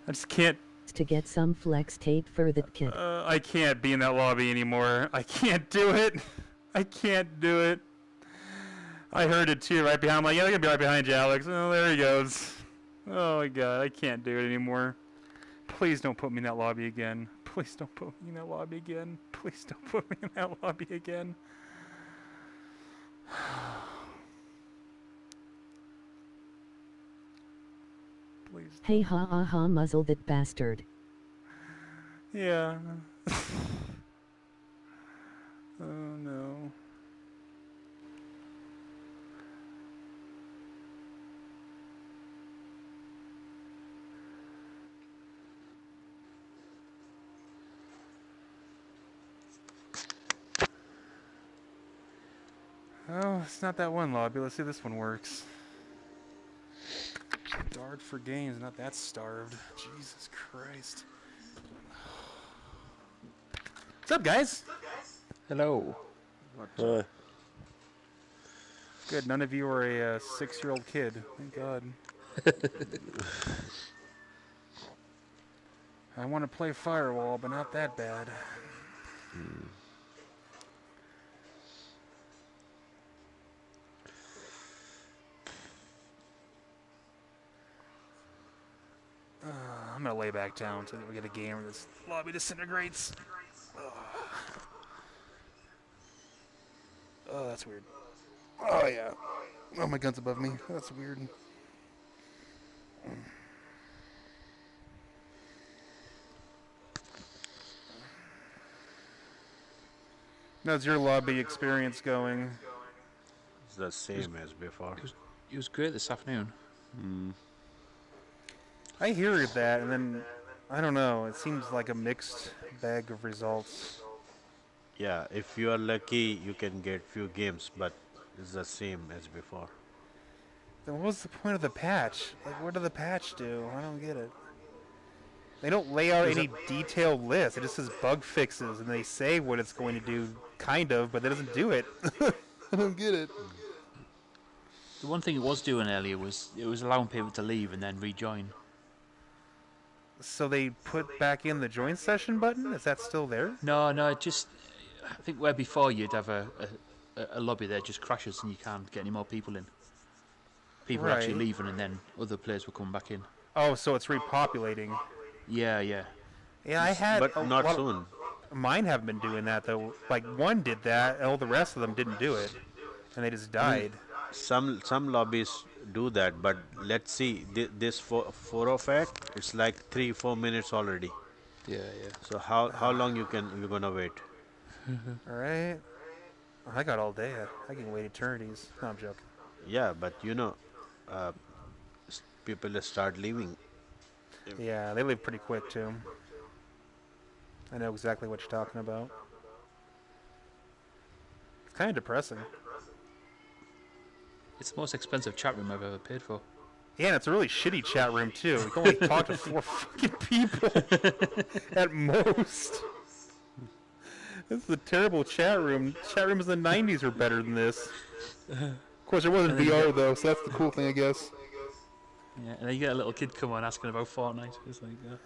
I just can't. To get some flex tape for that kid. Uh, I can't be in that lobby anymore. I can't do it. I can't do it. I heard it too, right behind. I'm like, yeah, they're gonna be right behind you, Alex. Oh, there he goes. Oh my god, I can't do it anymore. Please don't put me in that lobby again. Please don't put me in that lobby again. Please don't put me in that lobby again. please. Hey ha ha ha muzzle that bastard. Yeah. oh no. Oh, it's not that one lobby. Let's see if this one works. Starved for games, not that starved. Jesus Christ. What's up, guys? Hello. Uh, Good. None of you are a uh, six-year-old kid. Thank God. I want to play Firewall, but not that bad. Uh, I'm gonna lay back down so that we get a game where this lobby disintegrates. Ugh. Oh, that's weird. Oh yeah. Oh, my gun's above me. That's weird. How's your lobby experience going? It's the same as before. It was great this afternoon. Hmm. I hear that, and then I don't know. It seems like a mixed bag of results. Yeah, if you are lucky, you can get few games, but it's the same as before. Then what was the point of the patch? Like, what did the patch do? I don't get it. They don't lay out Is any detailed list. It just says bug fixes, and they say what it's going to do, kind of, but it doesn't do it. I don't get it. The one thing it was doing earlier was it was allowing people to leave and then rejoin. So they put back in the join session button? Is that still there? No, no, it just I think where before you'd have a, a, a lobby there just crashes and you can't get any more people in. People are actually leaving and then other players will come back in. Oh, so it's repopulating. Yeah, yeah. Yeah, I had. But a not lot- soon. Mine haven't been doing that though. Like one did that, and all the rest of them didn't do it, and they just died. Some some lobbies do that, but let's see. Thi- This four, four of it, it's like three four minutes already. Yeah, yeah. So how how long you can you're gonna wait? All right. I got all day. I- I can wait eternities. No, I'm joking. Yeah, but you know, uh, s- people start leaving. Yeah, they leave pretty quick too. I know exactly what you're talking about. It's kind of depressing. It's the most expensive chat room I've ever paid for. Yeah, and it's a really shitty chat room too. We can only talk to four fucking people at most. This is a terrible chat room. Chat rooms in the '90s were better than this. Of course, there wasn't And then you VR got- though, so that's the cool thing, I guess. Yeah, and then you get a little kid come on asking about Fortnite. It's like, uh,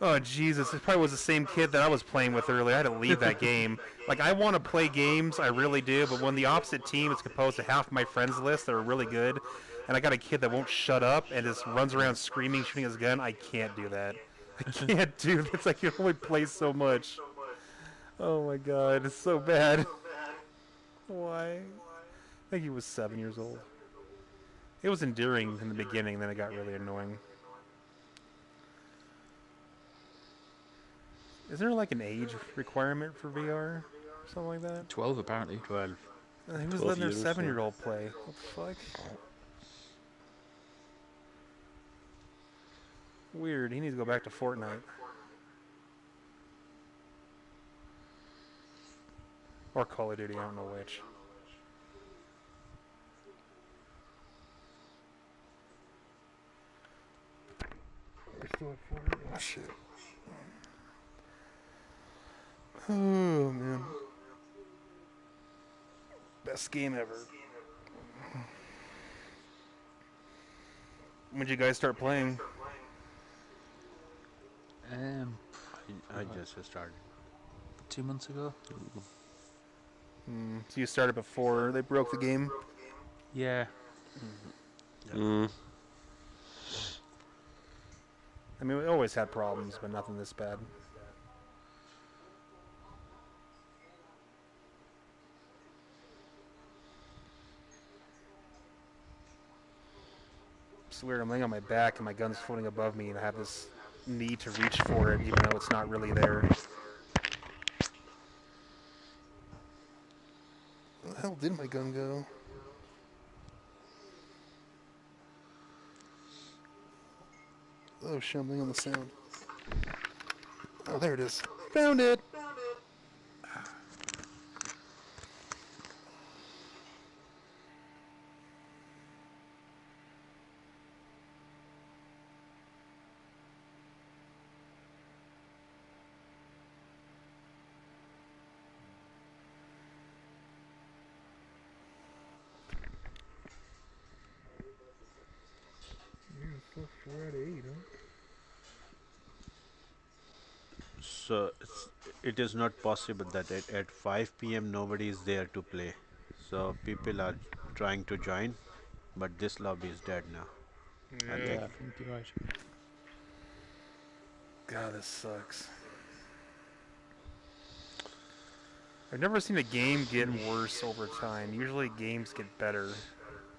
Oh Jesus! It probably was the same kid that I was playing with earlier. I had to leave that game. Like I want to play games, I really do, but when the opposite team is composed of half my friends list that are really good, and I got a kid that won't shut up and just runs around screaming, shooting his gun, I can't do that. I can't do that. It's like you only play so much. Oh my God, it's so bad. Why? I think he was seven years old. It was endearing in the beginning, then it got really annoying. Is there like an age requirement for VR? Or something like that? 12 apparently. 12. Uh, he was 12 letting their seven year old play. What the fuck? Weird. He needs to go back to Fortnite. Or Call of Duty, I don't know which. We're still at Fortnite? Oh, shit. Oh, man. Best game ever. When did you guys start playing? Um, I, I just started. two months ago. Hmm, so you started before they broke the game? Yeah. Mm. I mean, we always had problems, but nothing this bad. It's weird. I'm laying on my back and my gun's floating above me, and I have this need to reach for it, even though it's not really there. Where the hell did my gun go? Oh shit, on the sound. Oh, there it is. Found it! Four, four out of eight, huh? So it's, it is not possible that at, at 5 p.m. nobody is there to play. So people are trying to join, but this lobby is dead now. I Yeah. think. I think you're. God, this sucks. I've never seen a game get worse over time. Usually games get better.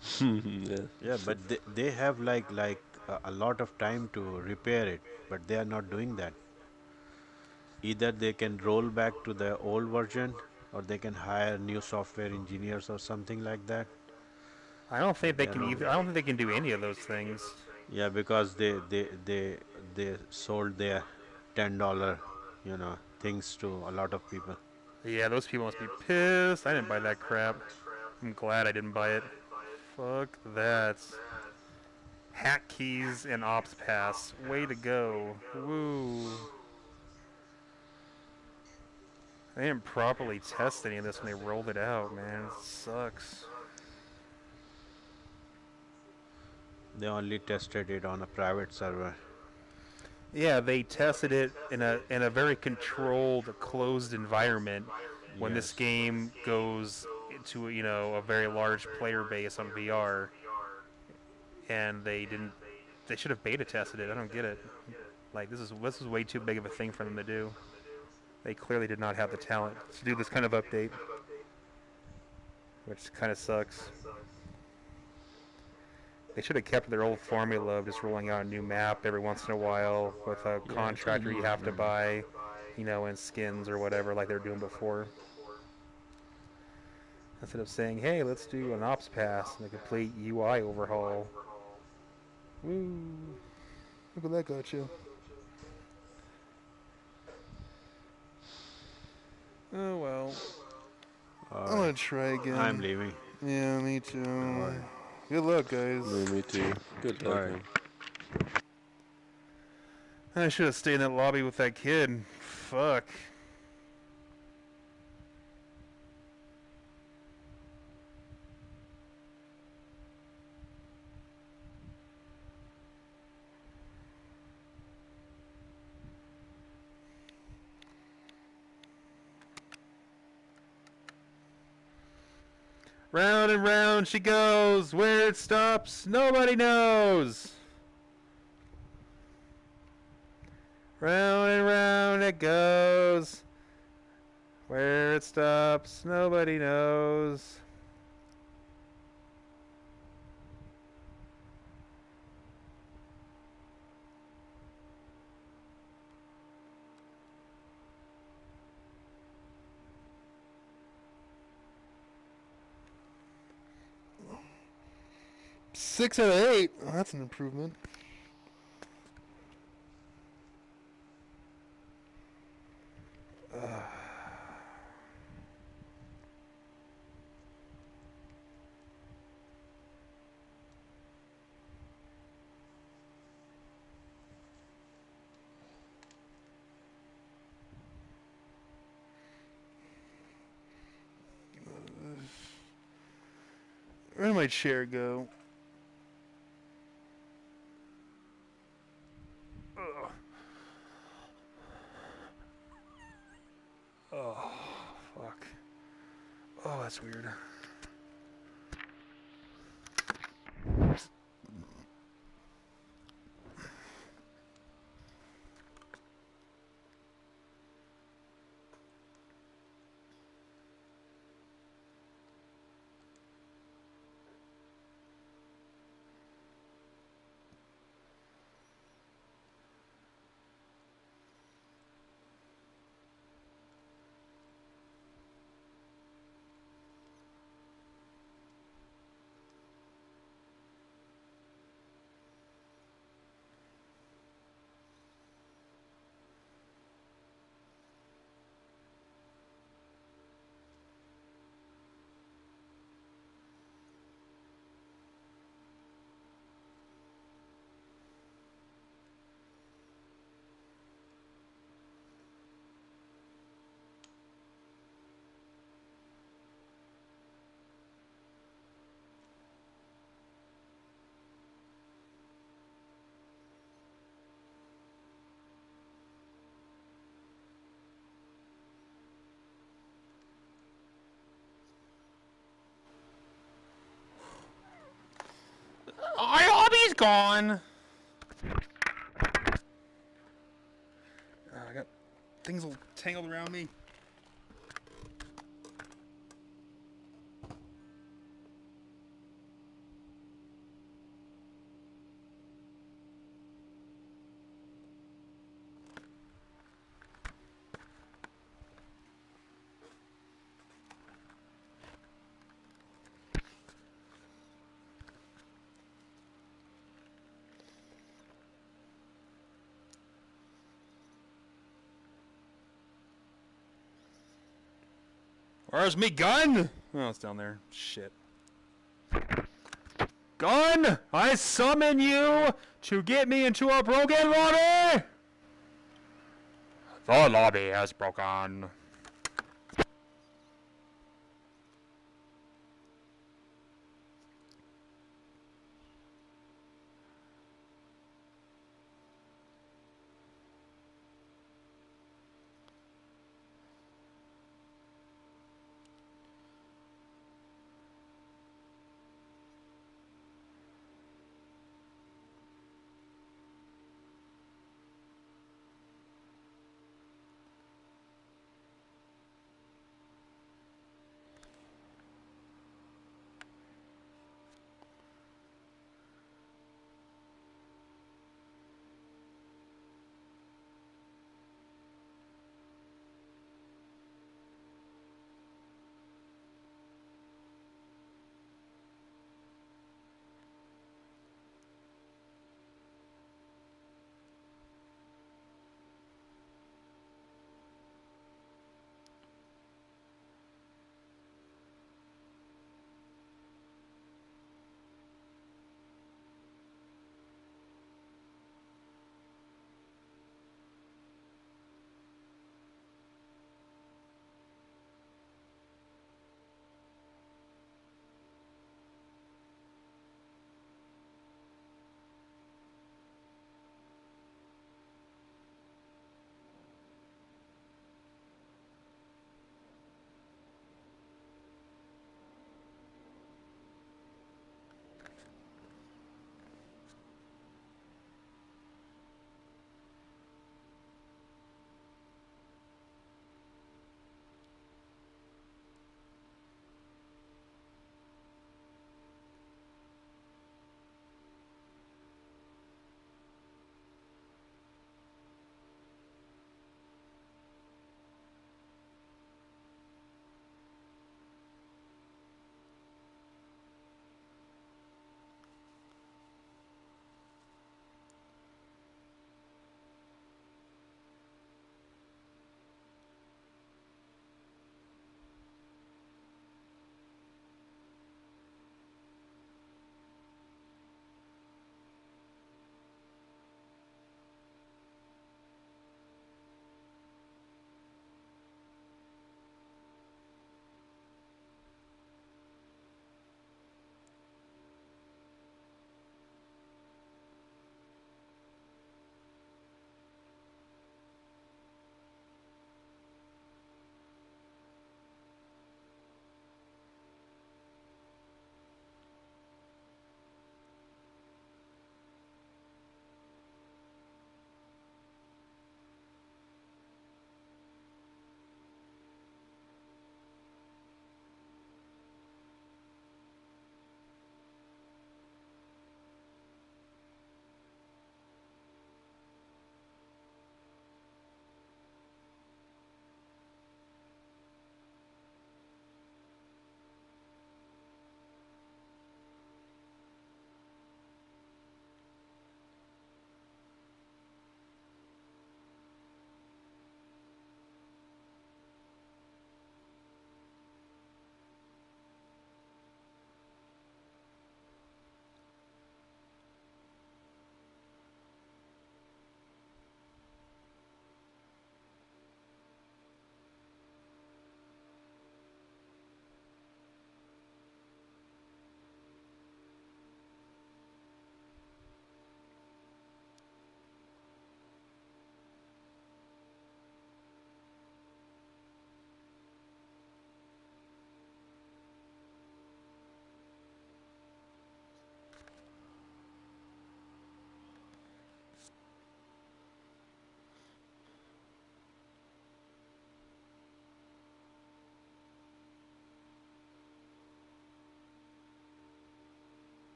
yeah. Yeah, but they, they have like like a, a lot of time to repair it, but they are not doing that. Either they can roll back to the old version, or they can hire new software engineers or something like that. I don't think they Yeah, can no. either. I don't think they can do any of those things. Yeah, because they they they they sold their ten dollar, you know, things to a lot of people. Yeah, those people must be pissed. I didn't buy that crap. I'm glad I didn't buy it. Fuck that. Hack keys and ops pass. Way to go. Woo. They didn't properly test any of this when they rolled it out, man. It sucks. They only tested it on a private server. Yeah, they tested it in a in a very controlled, closed environment. When this game goes to you know a very large player base on VR, and they didn't. They should have beta tested it. I don't get it. Like this is this is way too big of a thing for them to do. They clearly did not have the talent to do this kind of update, which kind of sucks. They should have kept their old formula of just rolling out a new map every once in a while with a contractor you have to buy, you know, and skins or whatever, like they were doing before. Instead of saying, "Hey, let's do an ops pass and a complete UI overhaul." Woo! Look at that got you. Oh well. I'm gonna try again. I'm leaving. Yeah, me too. Good luck, guys. me too. Good luck. Alright. man. I should have stayed in that lobby with that kid. Fuck. Round and round she goes. Where it stops, nobody knows. Round and round it goes. Where it stops, nobody knows. Six out of eight. Oh, that's an improvement. Where did my chair go? Gone. Uh, I got things all tangled around me. Where's me gun? Oh, it's down there. Shit. Gun! I summon you to get me into a broken lobby! The lobby has broken.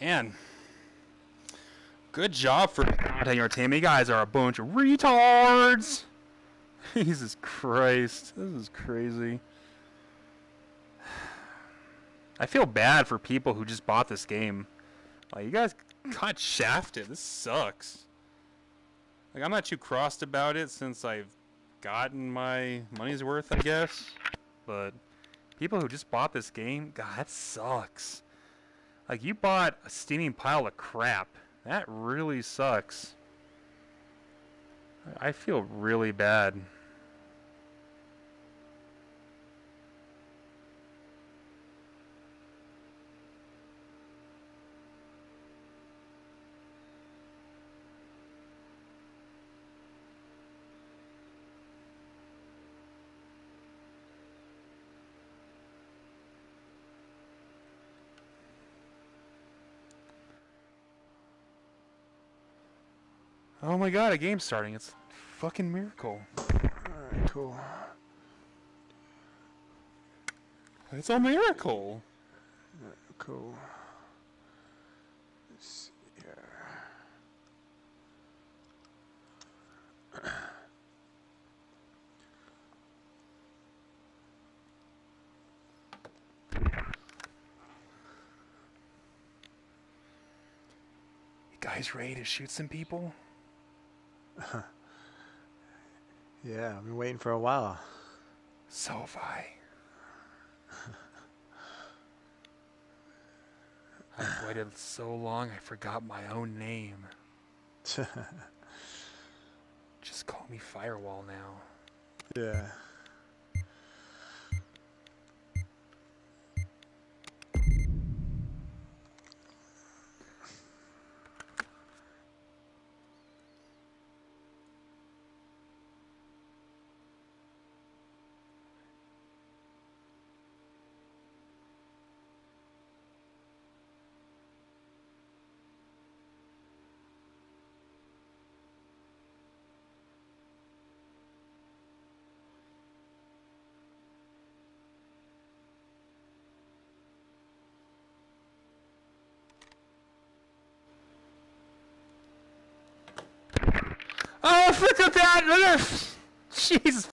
Man. Good job for content your team. You guys are a bunch of retards. Jesus Christ. This is crazy. I feel bad for people who just bought this game. Like, you guys got shafted. This sucks. Like, I'm not too crossed about it since I've gotten my money's worth, I guess. But people who just bought this game, God, that sucks. Like, you bought a steaming pile of crap. That really sucks. I feel really bad. Oh my god, a game's starting. It's a fucking miracle. Alright, cool. It's a miracle. Cool. Let's see here. You guys ready to shoot some people? Yeah, I've been waiting for a while. So have I. I've waited so long I forgot my own name. Just call me Firewall now. Yeah. Oh, look at that! Jesus